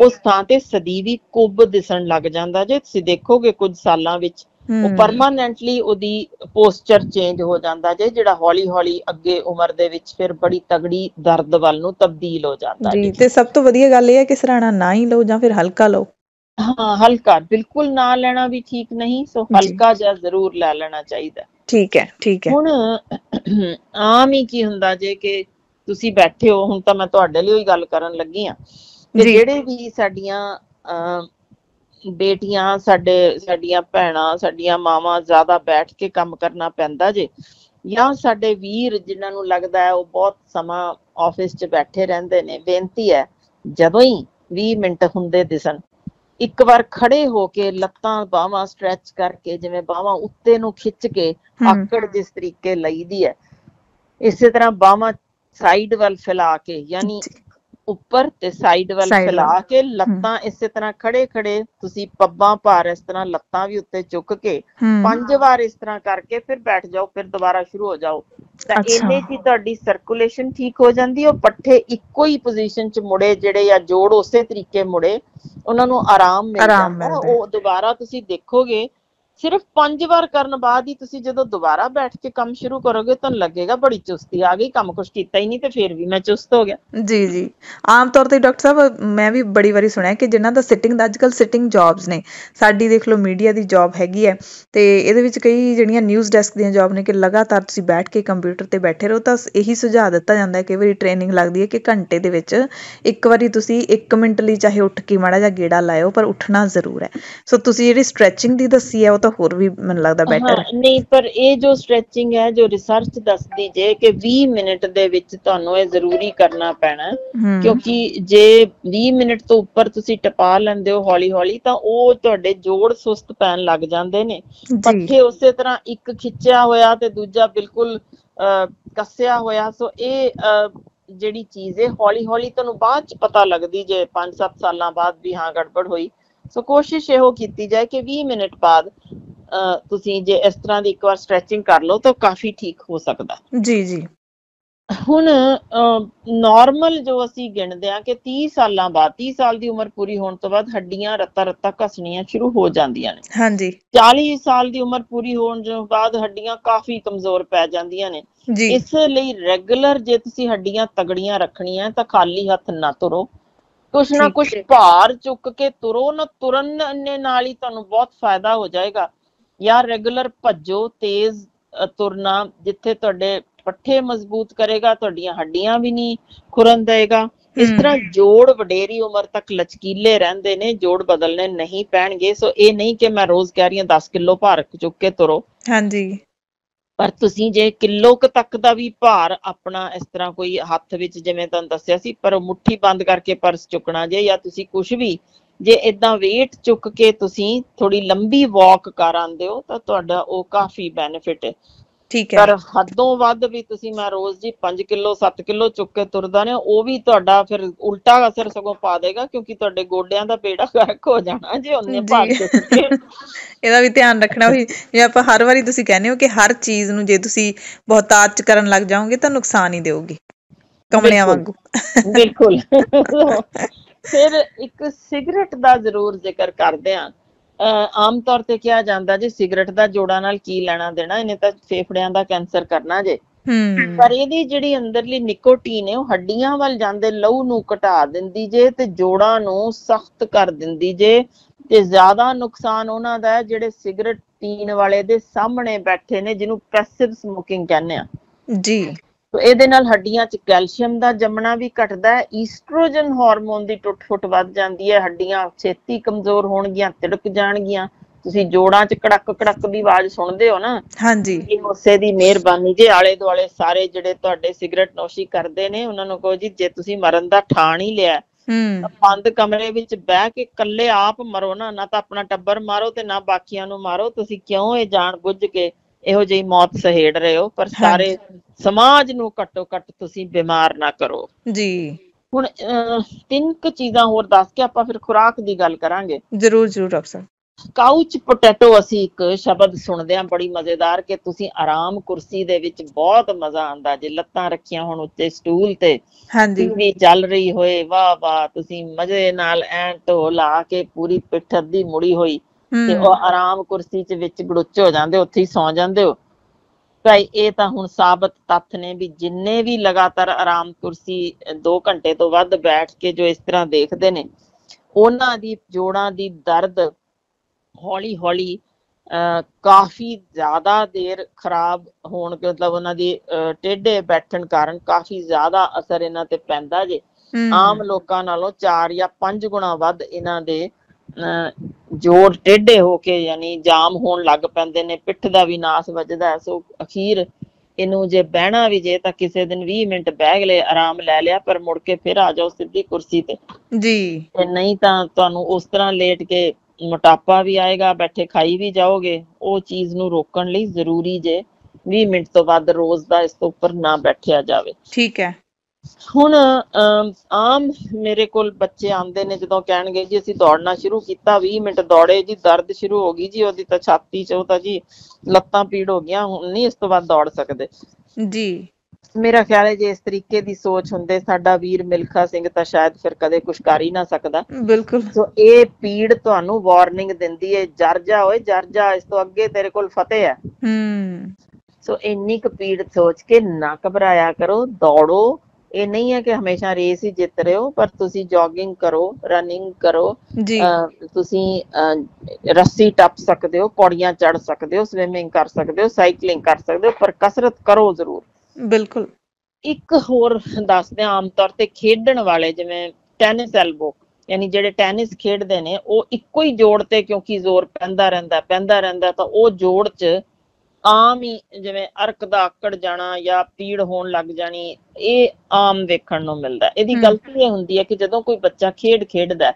ਉਸ ਥਾਂ ਤੇ ਸਦੀਵੀ ਕੁੱਬ ਦਿਸਣ ਲੱਗ ਜਾਂਦਾ ਜੇ। ਤੁਸੀਂ ਦੇਖੋਗੇ ਕੁਝ ਸਾਲਾਂ ਵਿੱਚ ਉਹ ਪਰਮਾਨੈਂਟਲੀ ਉਹਦੀ ਪੋਸਚਰ ਚੇਂਜ ਹੋ ਜਾਂਦਾ ਜੇ ਜਿਹੜਾ ਹੌਲੀ ਹੌਲੀ ਅੱਗੇ ਉਮਰ ਦੇ ਵਿੱਚ ਫਿਰ ਬੜੀ ਤਗੜੀ ਦਰਦ ਵੱਲ ਨੂੰ ਤਬਦੀਲ ਹੋ ਜਾਂਦਾ ਜੀ ਤੇ ਸਭ ਤੋਂ ਵਧੀਆ ਗੱਲ ਇਹ ਹੈ ਕਿ ਸਰਾਣਾ ਨਾ ਹੀ ਲਓ ਜਾਂ ਫਿਰ ਹਲਕਾ ਲਓ। ਹਾਂ ਹਲਕਾ ਬਿਲਕੁਲ ਨਾ ਲੈਣਾ ਵੀ ਠੀਕ ਨਹੀਂ ਸੋ ਹਲਕਾ ਜਿਹਾ ਜ਼ਰੂਰ ਲੈ ਲੈਣਾ ਚਾਹੀਦਾ। ਠੀਕ ਹੈ ਠੀਕ ਹੈ। ਹੁਣ ਆਮ ਹੀ ਕੀ ਹੁੰਦਾ ਜੇ ਕਿ ਤੁਸੀਂ ਬੈਠੇ ਹੋ ਹੁਣ ਤਾਂ ਮੈਂ ਤੁਹਾਡੇ ਲਈ ਹੀ ਗੱਲ ਕਰਨ ਲੱਗੀ ਆ ਕਿ ਜਿਹੜੇ ਵੀ ਸਾਡੀਆਂ ਬੇਟੀਆਂ ਸਾਡੇ ਸਾਡੀਆਂ ਭੈਣਾਂ ਸਾਡੀਆਂ ਮਾਵਾਂ ਜ਼ਿਆਦਾ ਬੈਠ ਕੇ ਕੰਮ ਕਰਨਾ ਪੈਂਦਾ ਜੇ। ਜਾਂ ਸਾਡੇ ਵੀਰ ਜਿਨ੍ਹਾਂ ਨੂੰ ਲੱਗਦਾ ਹੈ ਉਹ ਬਹੁਤ ਸਮਾਂ ਆਫਿਸ 'ਚ ਬੈਠੇ ਰਹਿੰਦੇ ਨੇ ਬੇਨਤੀ ਹੈ ਜਦੋਂ ਹੀ 20 ਮਿੰਟ ਹੁੰਦੇ ਦਿਸਣ ਇੱਕ ਵਾਰ ਖੜੇ ਹੋ ਕੇ ਲੱਤਾਂ ਬਾਹਾਂ ਸਟ੍ਰੈਚ ਕਰਕੇ ਜਿਵੇਂ ਬਾਹਾਂ ਉੱਤੇ ਨੂੰ ਖਿੱਚ ਕੇ ਆਕੜ ਜਿਸ ਤਰੀਕੇ ਲਈਦੀ ਹੈ ਇਸੇ ਤਰ੍ਹਾਂ ਬਾਹਾਂ ਸਾਈਡ ਵੱਲ ਫੈਲਾ ਕੇ ਯਾਨੀ ਉੱਪਰ ਤੇ ਸਾਈਡ ਵੱਲ ਫੈਲਾ ਕੇ ਲੱਤਾਂ ਇਸੇ ਤਰ੍ਹਾਂ ਖੜੇ ਖੜੇ ਤੁਸੀਂ ਪੱਬਾਂ ਭਾਰ ਇਸ ਤਰ੍ਹਾਂ ਲੱਤਾਂ ਵੀ ਉੱਤੇ ਚੁੱਕ ਕੇ ਪੰਜ ਵਾਰ ਇਸ ਤਰ੍ਹਾਂ ਕਰਕੇ ਫਿਰ ਬੈਠ ਜਾਓ ਫਿਰ ਦੁਬਾਰਾ ਸ਼ੁਰੂ ਹੋ ਜਾਓ। ਤਾਂ ਇਹਨੇ ਕੀ ਤੁਹਾਡੀ ਸਰਕੂਲੇਸ਼ਨ ਠੀਕ ਹੋ ਜਾਂਦੀ ਉਹ ਪੱਠੇ ਇੱਕੋ ਹੀ ਪੋਜੀਸ਼ਨ 'ਚ ਮੁੜੇ ਜਿਹੜੇ ਜਾਂ ਜੋੜ ਉਸੇ ਤਰੀਕੇ ਮੁੜੇ ਉਹਨਾਂ ਨੂੰ ਆਰਾਮ ਮਿਲ ਜਾਂਦਾ ਉਹ ਦੁਬਾਰਾ ਤੁਸੀਂ ਦੇਖੋਗੇ ਸਿਰਫ ਪੰਜ ਵਾਰ ਕਰਨ ਬਾਅਦ ਹੀ ਤੁਸੀਂ ਜਦੋਂ ਦੁਬਾਰਾ ਬੈਠ ਕੇ ਕੰਮ ਸ਼ੁਰੂ ਕਰੋਗੇ, ਤੁਹਾਨੂੰ ਲੱਗੇਗਾ ਬੜੀ ਚੁਸਤੀ, ਆ ਗਈ ਕੰਮ ਕੁਝ ਕੀਤਾ ਹੀ ਨਹੀਂ ਤੇ ਫਿਰ ਵੀ ਮੈਂ ਚੁਸਤ ਹੋ ਗਿਆ। ਜੀ ਜੀ। ਆਮ ਤੌਰ ਤੇ ਡਾਕਟਰ ਸਾਹਿਬ, ਮੈਂ ਵੀ ਬੜੀ ਵਾਰੀ ਸੁਣਿਆ ਕਿ ਜਿਨ੍ਹਾਂ ਦਾ ਸਿਟਿੰਗ ਦਾ ਅੱਜਕੱਲ ਸਿਟਿੰਗ ਜੌਬਸ ਨੇ, ਸਾਡੀ ਦੇਖ ਲਓ ਮੀਡੀਆ ਦੀ ਜੌਬ ਹੈਗੀ ਹੈ, ਤੇ ਇਹਦੇ ਵਿੱਚ ਕਈ ਜਿਹੜੀਆਂ ਨਿਊਜ਼ ਡੈਸਕ ਦੀਆਂ ਜੌਬ ਨੇ ਕਿ ਲਗਾਤਾਰ ਤੁਸੀਂ ਬੈਠ ਕੇ ਕੰਪਿਊਟਰ ਤੇ ਬੈਠੇ ਰਹੋ, ਤਾਂ ਇਹੀ ਸੁਝਾਅ ਦਿੱਤਾ ਜਾਂਦਾ ਹੈ ਕਿ ਵਾਰੀ ਟ੍ਰੇਨਿੰਗ ਲੱਗਦੀ ਹੈ ਕਿ ਘੰਟੇ ਦੇ ਵਿੱਚ ਇੱਕ ਵਾਰੀ ਤੁਸੀਂ 1 ਮਿੰਟ ਲਈ ਚਾਹੇ ਉੱਠ ਕੇ ਮਾੜਾ ਜਿਹਾ ਗੇੜਾ ਲਾਇਓ, ਪਰ ਉੱਠਣਾ ਜ਼ਰੂਰ ਹੈ। ਸੋ ਤੁਸੀਂ ਜਿਹੜੀ ਸਟ੍ਰੈਚਿੰਗ ਦੀ ਦੱਸੀ ਹੈ, ਉਹ ਤਾਂ ਹੋਰ ਵੀ ਮੈਨੂੰ ਲੱਗਦਾ ਬੈਟਰ ਨਹੀਂ ਪਰ ਇਹ ਜੋ ਸਟ੍ਰੈਚਿੰਗ ਹੈ ਜੋ ਰਿਸਰਚ ਦੱਸਦੀ ਜੇ ਕਿ 20 ਮਿੰਟ ਦੇ ਵਿੱਚ ਤੁਹਾਨੂੰ ਇਹ ਜ਼ਰੂਰੀ ਕਰਨਾ ਪੈਣਾ ਕਿਉਂਕਿ ਜੇ 20 ਮਿੰਟ ਤੋਂ ਉੱਪਰ ਤੁਸੀਂ ਟਪਾ ਲੈਂਦੇ ਹੋ ਹੌਲੀ ਹੌਲੀ ਤਾਂ ਉਹ ਤੁਹਾਡੇ ਜੋੜ ਸੁਸਤ ਪੈਣ ਲੱਗ ਜਾਂਦੇ ਨੇ। ਪੱਠੇ ਉਸੇ ਤਰ੍ਹਾਂ ਇੱਕ ਖਿੱਚਿਆ ਹੋਇਆ ਤੇ ਦੂਜਾ ਬਿਲਕੁਲ ਕੱਸਿਆ ਹੋਇਆ। ਸੋ ਇਹ ਜਿਹੜੀ ਚੀਜ਼ ਹੈ ਹੌਲੀ ਹੌਲੀ ਤੁਹਾਨੂੰ ਬਾਅਦ ਚ ਪਤਾ ਲੱਗਦੀ ਜੇ 5-7 ਸਾਲਾਂ ਬਾਅਦ ਵੀ ਹਾਂ ਗੜਬੜ ਹੋਈ। ਸੋ ਕੋਸ਼ਿਸ਼ ਇਹੋ ਕੀਤੀ ਜਾਏ ਕਿ 20 ਮਿੰਟ ਬਾਅਦ ਤੁਸੀਂ ਜੇ ਇਸ ਤਰ੍ਹਾਂ ਦੀ ਇੱਕ ਵਾਰ ਸਟ੍ਰੈਚਿੰਗ ਕਰ ਲਓ ਤਾਂ ਕਾਫੀ ਠੀਕ ਹੋ ਸਕਦਾ। ਜੀ ਜੀ। ਹੁਣ ਨਾਰਮਲ ਜੋ ਅਸੀਂ ਗਿਣਦੇ ਆ ਕਿ 30 ਸਾਲਾਂ ਬਾਅਦ 30 ਸਾਲ ਦੀ ਉਮਰ ਪੂਰੀ ਹੋਣ ਤੋਂ ਬਾਅਦ ਹੱਡੀਆਂ ਰੱਤਾ ਰੱਤਾ ਘਸਣੀਆਂ ਸ਼ੁਰੂ ਹੋ ਜਾਂਦੀਆਂ ਨੇ। ਹਾਂਜੀ। 40 ਸਾਲ ਦੀ ਉਮਰ ਪੂਰੀ ਹੋਣ ਤੋਂ ਬਾਅਦ ਹੱਡੀਆਂ ਕਾਫੀ ਕਮਜ਼ੋਰ ਪੈ ਜਾਂਦੀਆਂ ਨੇ। ਇਸ ਲਈ ਰੈਗੂਲਰ ਜੇ ਤੁਸੀਂ ਹੱਡੀਆਂ ਤਗੜੀਆਂ ਰੱਖਣੀਆਂ ਤਾਂ ਖਾਲੀ ਹੱਥ ਨਾ ਤੁਰੋ। ਕੁਛ ਨਾ ਕੁਛ ਭਾਰ ਚੁੱਕ ਕੇ ਤੁਰੋ ਨਾ ਤੁਰਨ ਨਾਲ ਹੀ ਤੁਹਾਨੂੰ ਬਹੁਤ ਫਾਇਦਾ ਹੋ ਜਾਏਗਾ। ਜਾਂ ਰੈਗੂਲਰ ਭੱਜੋ ਤੇਜ਼ ਤੁਰਨਾ ਜਿੱਥੇ ਤੁਹਾਡੇ ਪੱਠੇ ਮਜ਼ਬੂਤ ਕਰੇਗਾ ਤੁਹਾਡੀਆਂ ਹੱਡੀਆਂ ਵੀ ਨਹੀਂ ਖੁਰਨ ਦੇਗਾ ਇਸ ਤਰ੍ਹਾਂ ਜੋੜ ਵਡੇਰੀ ਉਮਰ ਤੱਕ ਲਚਕੀਲੇ ਰਹਿੰਦੇ ਨੇ ਜੋੜ ਬਦਲਨੇ ਨਹੀਂ ਪੈਣਗੇ। ਸੋ ਇਹ ਨਹੀਂ ਕਿ ਮੈਂ ਰੋਜ਼ ਕਹਿ ਰਹੀ ਹਾਂ 10 ਕਿਲੋ ਭਾਰ ਚੁੱਕ ਕੇ ਤੁਰੋ। ਹਾਂਜੀ। ਪਰ ਤੁਸੀਂ ਜੇ ਕਿਲੋ ਕ ਤੱਕ ਦਾ ਵੀ ਭਾਰ ਆਪਣਾ ਇਸ ਤਰ੍ਹਾਂ ਕੋਈ ਹੱਥ ਵਿੱਚ ਜਿਵੇਂ ਤੁਹਾਨੂੰ ਦੱਸਿਆ ਸੀ, ਪਰ ਮੁੱਠੀ ਬੰਦ ਕਰਕੇ ਪਰਸ ਚੁੱਕਣਾ ਜੇ ਜਾਂ ਤੁਸੀਂ ਕੁਝ ਵੀ, ਜੇ ਇਦਾਂ weight ਚੁੱਕ ਕੇ ਤੁਸੀਂ ਥੋੜੀ ਲੰਬੀ ਵਾਕ ਕਰ ਆਂਦੇ ਹੋ, ਤਾਂ ਤੁਹਾਡਾ ਉਹ ਕਾਫੀ ਬੈਨੀਫਿਟ ਹੈ। ਠੀਕ ਹੈ। ਪਰ ਹੱਦੋਂ ਵੱਧ ਵੀ ਤੁਸੀਂ ਮੈਂ ਰੋਜ਼ ਜੀ 5 ਕਿਲੋ 7 ਕਿਲੋ ਚੁੱਕ ਕੇ ਤੁਰਦਾ ਨੇ ਉਹ ਵੀ ਤੁਹਾਡਾ ਫਿਰ ਉਲਟਾ ਅਸਰ ਸਗੋਂ ਪਾ ਦੇਗਾ ਕਿਉਂਕਿ ਤੁਹਾਡੇ ਗੋਡਿਆਂ ਦਾ ਪੇੜਾ ਗਰਕ ਹੋ ਜਾਣਾ ਜੇ ਉਹਨੇ ਭਾਰ ਚੁੱਕ ਇਹਦਾ ਵੀ ਧਿਆਨ ਰੱਖਣਾ ਵੀ ਜੇ ਆਪਾਂ ਹਰ ਵਾਰੀ ਤੁਸੀਂ ਕਹਿੰਦੇ ਹੋ ਕਿ ਹਰ ਚੀਜ਼ ਨੂੰ ਜੇ ਤੁਸੀਂ ਬਹੁਤਾਤ ਚ ਕਰਨ ਲੱਗ ਜਾਓਗੇ ਤਾਂ ਨੁਕਸਾਨ ਹੀ ਦੇਊਗੀ ਕਮਲਿਆਂ ਵਾਂਗੂ। ਬਿਲਕੁਲ। ਫਿਰ ਇੱਕ ਸਿਗਰਟ ਦਾ ਜ਼ਰੂਰ ਜ਼ਿਕਰ ਕਰਦੇ ਆਂ ਆਮ ਤੌਰ ਤੇ ਕਿਹਾ ਜਾਂਦਾ ਜੀ ਸਿਗਰਟ ਦਾ ਜੋੜਾਂ ਨਾਲ ਕੀ ਲੈਣਾ ਦੇਣਾ ਇਹਨੇ ਤਾਂ ਫੇਫੜਿਆਂ ਦਾ ਕੈਂਸਰ ਕਰਨਾ ਜੇ। ਪਰ ਇਹਦੀ ਜਿਹੜੀ ਅੰਦਰਲੀ ਨਿਕੋਟੀਨ ਹੈ ਉਹ ਹੱਡੀਆਂ ਵੱਲ ਜਾਂਦੇ ਲਹੂ ਨੂੰ ਘਟਾ ਦਿੰਦੀ ਜੇ ਤੇ ਜੋੜਾਂ ਨੂੰ ਸਖਤ ਕਰ ਦਿੰਦੀ ਜੇ ਤੇ ਜ਼ਿਆਦਾ ਨੁਕਸਾਨ ਉਹਨਾਂ ਦਾ ਹੈ ਜਿਹੜੇ ਸਿਗਰਟ ਪੀਣ ਵਾਲੇ ਦੇ ਸਾਹਮਣੇ ਬੈਠੇ ਨੇ ਜਿਹਨੂੰ ਪੈਸਿਵ ਸਮੋਕਿੰਗ ਕਹਿੰਦੇ ਆ। ਜੀ। ਤੋ ਇਹਦੇ ਨਾਲ ਹੱਡੀਆਂ 'ਚ ਕੈਲਸ਼ੀਅਮ ਦਾ ਜੰਮਣਾ ਵੀ ਘਟਦਾ ਹੈ ਈਸਟ੍ਰੋਜਨ ਹਾਰਮੋਨ ਦੀ ਟੁੱਟ-ਫੁੱਟ ਵੱਧ ਜਾਂਦੀ ਹੈ ਹੱਡੀਆਂ ਛੇਤੀ ਕਮਜ਼ੋਰ ਹੋਣਗੀਆਂ ਤਿੜਕ ਜਾਣਗੀਆਂ ਤੁਸੀਂ ਜੋੜਾਂ 'ਚ ਕੜਕ ਕੜਕ ਦੀ ਆਵਾਜ਼ ਸੁਣਦੇ ਹੋ ਨਾ? ਹਾਂਜੀ। ਇਹ ਉਸੇ ਦੀ ਮਿਹਰਬਾਨੀ ਜੇ ਆਲੇ ਦੁਆਲੇ ਸਾਰੇ ਜਿਹੜੇ ਤੁਹਾਡੇ ਸਿਗਰਟ ਨੋਸ਼ੀ ਕਰਦੇ ਨੇ ਉਹਨਾਂ ਨੂੰ ਕਹੋ ਜੀ ਜੇ ਤੁਸੀਂ ਮਰਨ ਦਾ ਠਾਣ ਹੀ ਲਿਆ ਹੂੰ ਬੰਦ ਕਮਰੇ ਵਿੱਚ ਬਹਿ ਕੇ ਇਕੱਲੇ ਆਪ ਮਰੋ ਨਾ ਨਾ ਤਾਂ ਆਪਣਾ ਟੱਬਰ ਮਾਰੋ ਤੇ ਨਾ ਬਾਕੀਆਂ ਨੂੰ ਮਾਰੋ ਤੁਸੀਂ ਕਿਉਂ ਇਹ ਜਾਣ ਬੁੱਝ ਕੇ ਇਹੋ ਜਿਹੀ ਮੌਤ ਸਹੇੜ ਰਹੇ ਹੋ? ਪਰ ਸਾਰੇ ਸਮਾਜ ਨੂੰ ਘੱਟੋ ਘੱਟ ਤੁਸੀਂ ਬਿਮਾਰ ਨਾ ਕਰੋ। ਜੀ। ਹੁਣ ਤਿੰਨ ਕੁ ਚੀਜ਼ਾਂ ਹੋਰ ਦੱਸ ਕੇ ਆਪਾਂ ਫਿਰ ਖੁਰਾਕ ਦੀ ਗੱਲ ਕਰਾਂਗੇ। ਜਰੂਰ ਜਰੂਰ ਡਾਕਟਰ ਸਾਹਿਬ। ਕਾਊਚ ਪੋਟੈਟੋ ਅਸੀਂ ਇੱਕ ਸ਼ਬਦ ਸੁਣਦੇ ਹਾਂ ਬੜੀ ਮਜ਼ੇਦਾਰ ਕਿ ਤੁਸੀਂ ਆਰਾਮ ਕੁਰਸੀ ਦੇ ਵਿੱਚ ਬਹੁਤ ਮਜ਼ਾ ਆਉਂਦਾ। ਜੇ ਲੱਤਾਂ ਰੱਖੀਆਂ ਹੋਣ ਉੱਤੇ ਸਟੂਲ ਤੇ ਹਾਂਜੀ। ਟੀਵੀ ਚੱਲ ਰਹੀ ਹੋਏ ਵਾਹ ਵਾਹ ਤੁਸੀਂ ਮਜ਼ੇ ਨਾਲ ਐਂ ਢੋ ਲਾ ਕੇ ਪੂਰੀ ਪਿੱਠ ਅੱਧੀ ਮੁੜੀ ਹੋਈ ਤੇ ਉਹ ਆਰਾਮ ਕੁਰਸੀ 'ਚ ਵਿੱਚ ਗੜੁੱਚ ਹੋ ਜਾਂਦੇ ਉੱਥੇ ਹੀ ਸੌਂ ਜਾਂਦੇ ਹੋ। ਭਾਈ ਇਹ ਤਾਂ ਹੁਣ ਸਾਬਤ ਤੱਥ ਨੇ ਵੀ ਜਿੰਨੇ ਵੀ ਲਗਾਤਾਰ ਆਰਾਮ ਕੁਰਸੀ 2 ਘੰਟੇ ਤੋਂ ਵੱਧ ਬੈਠ ਕੇ ਜੋ ਇਸ ਤਰ੍ਹਾਂ ਦੇਖਦੇ ਨੇ ਉਹਨਾਂ ਦੀ ਜੋੜਾਂ ਦੀ ਦਰਦ ਹੌਲੀ ਹੌਲੀ ਕਾਫੀ ਜ਼ਿਆਦਾ ਦੇਰ ਖਰਾਬ ਹੋਣ ਕੇ ਮਤਲਬ ਉਹਨਾਂ ਦੀ ਟੇਢੇ ਬੈਠਣ ਕਾਰਨ ਕਾਫੀ ਜ਼ਿਆਦਾ ਅਸਰ ਇਹਨਾਂ ਤੇ ਪੈਂਦਾ ਜੇ। ਆਮ ਲੋਕਾਂ ਨਾਲੋਂ 4 ਜਾਂ 5 ਗੁਣਾ ਵੱਧ ਇਹਨਾਂ ਦੇ ਜੋੜ ਟੇਢੇ ਹੋ ਕੇ ਯਾਨੀ ਜਾਮ ਹੋਣ ਲੱਗ ਪੈਂਦੇ ਨੇ ਪਿੱਠ ਦਾ ਵੀ ਨਾਸ ਵੱਜਦਾ ਹੈ। ਸੋ ਅਖੀਰ ਇਹਨੂੰ ਜੇ ਬਹਿਣਾ ਵੀ ਜੇ ਤਾਂ ਕਿਸੇ ਦਿਨ 20 ਮਿੰਟ ਬਹਿ ਗਏ ਆਰਾਮ ਲੈ ਲਿਆ ਪਰ ਮੁੜ ਕੇ ਫਿਰ ਆ ਜਾਓ ਸਿੱਧੀ ਕੁਰਸੀ ਤੇ। ਜੀ। ਤੇ ਨਹੀਂ ਤਾਂ ਤੁਹਾਨੂੰ ਉਸ ਤਰ੍ਹਾਂ ਲੇਟ ਕੇ ਮੋਟਾਪਾ ਵੀ ਆਏਗਾ ਬੈਠੇ ਖਾਈ ਵੀ ਜਾਓਗੇ ਉਹ ਚੀਜ਼ ਨੂੰ ਰੋਕਣ ਲਈ ਜ਼ਰੂਰੀ ਜੇ 20 ਮਿੰਟ ਤੋਂ ਵੱਧ ਰੋਜ਼ ਦਾ ਇਸ ਤੋਂ ਉੱਪਰ ਨਾ ਬੈਠਿਆ ਜਾਵੇ। ਠੀਕ ਹੈ। ਹੁਣ ਆਮ ਮੇਰੇ ਕੋਲ ਬੱਚੇ ਆਉਂਦੇ ਨੇ ਜਦੋਂ ਕਹਿਣਗੇ ਜੀ ਅਸੀਂ ਦੌੜਨਾ ਸ਼ੁਰੂ ਕੀਤਾ 20 ਮਿੰਟ ਦੌੜੇ ਜੀ ਦਰਦ ਸ਼ੁਰੂ ਹੋ ਗਈ ਜੀ ਉਹਦੀ ਤਾਂ ਛਾਤੀ 'ਚ ਉਹ ਤਾਂ ਜੀ ਲੱਤਾਂ ਪੀੜ ਹੋ ਗਈਆਂ ਹੁਣ ਨਹੀਂ ਇਸ ਤੋਂ ਬਾਅਦ ਦੌੜ ਸਕਦੇ। ਜੀ। ਮੇਰਾ ਖਿਆਲ ਹੈ ਜੇ ਇਸ ਤਰੀਕੇ ਦੀ ਸੋਚ ਹੁੰਦੇ ਸਾਡਾ ਵੀਰ ਮਿਲਖਾ ਸਿੰਘ ਤਾਂ ਸ਼ਾਇਦ ਫਿਰ ਕਦੇ ਕੁਝ ਕਰ ਹੀ ਨਾ ਸਕਦਾ। ਬਿਲਕੁਲ। ਸੋ ਇਹ ਪੀੜ ਤੁਹਾਨੂੰ ਵਾਰਨਿੰਗ ਦਿੰਦੀ ਹੈ ਜਰ ਜਾ ਓਏ ਜਰ ਜਾ ਇਸ ਤੋਂ ਅੱਗੇ ਤੇਰੇ ਕੋਲ ਫਤਿਹ ਹੈ। ਹੂੰ। ਸੋ ਇੰਨੀ ਕੁ ਪੀੜ ਸੋਚ ਕੇ ਨਾ ਘਬਰਾਇਆ ਕਰੋ ਦੌੜੋ ਇਹ ਨਹੀਂ ਹੈ ਕਿ ਹਮੇਸ਼ਾ ਰੇਸ ਹੀ ਜਿੱਤ ਰਹੇ ਹੋ ਪਰ ਤੁਸੀਂ ਜੋਗਿੰਗ ਕਰੋ ਰਨਿੰਗ ਕਰੋ ਤੁਸੀਂ ਰੱਸੀ ਟੱਪ ਸਕਦੇ ਹੋ ਪੌੜੀਆਂ ਚੜ ਸਕਦੇ ਹੋ ਸਵਿਮਿੰਗ ਕਰ ਸਕਦੇ ਹੋ ਸਾਈਕਲਿੰਗ ਕਰ ਸਕਦੇ ਹੋ ਪਰ ਕਸਰਤ ਕਰੋ ਜ਼ਰੂਰ। ਬਿਲਕੁਲ। ਇੱਕ ਹੋਰ ਦੱਸਦੇ ਆਮ ਤੌਰ ਤੇ ਖੇਡਣ ਵਾਲੇ ਜਿਵੇਂ ਟੈਨਿਸ ਐਲਬੋ ਯਾਨੀ ਜਿਹੜੇ ਟੈਨਿਸ ਖੇਡਦੇ ਨੇ ਉਹ ਇੱਕੋ ਹੀ ਜੋੜ ਤੇ ਕਿਉਂਕਿ ਜ਼ੋਰ ਪੈਂਦਾ ਰਹਿੰਦਾ ਪੈਂਦਾ ਰਹਿੰਦਾ ਤਾਂ ਉਹ ਜੋੜ 'ਚ ਆਮ ਹੀ ਜਿਵੇਂ ਅਰਕ ਦਾ ਆਕੜ ਜਾਣਾ ਜਾਂ ਪੀੜ ਹੋਣ ਲੱਗ ਜਾਣੀ ਇਹ ਆਮ ਵੇਖਣ ਨੂੰ ਮਿਲਦਾ। ਇਹਦੀ। ਗਲਤੀ ਇਹ ਹੁੰਦੀ ਹੈ ਕਿ ਜਦੋਂ ਕੋਈ ਬੱਚਾ ਖੇਡ ਖੇਡਦਾ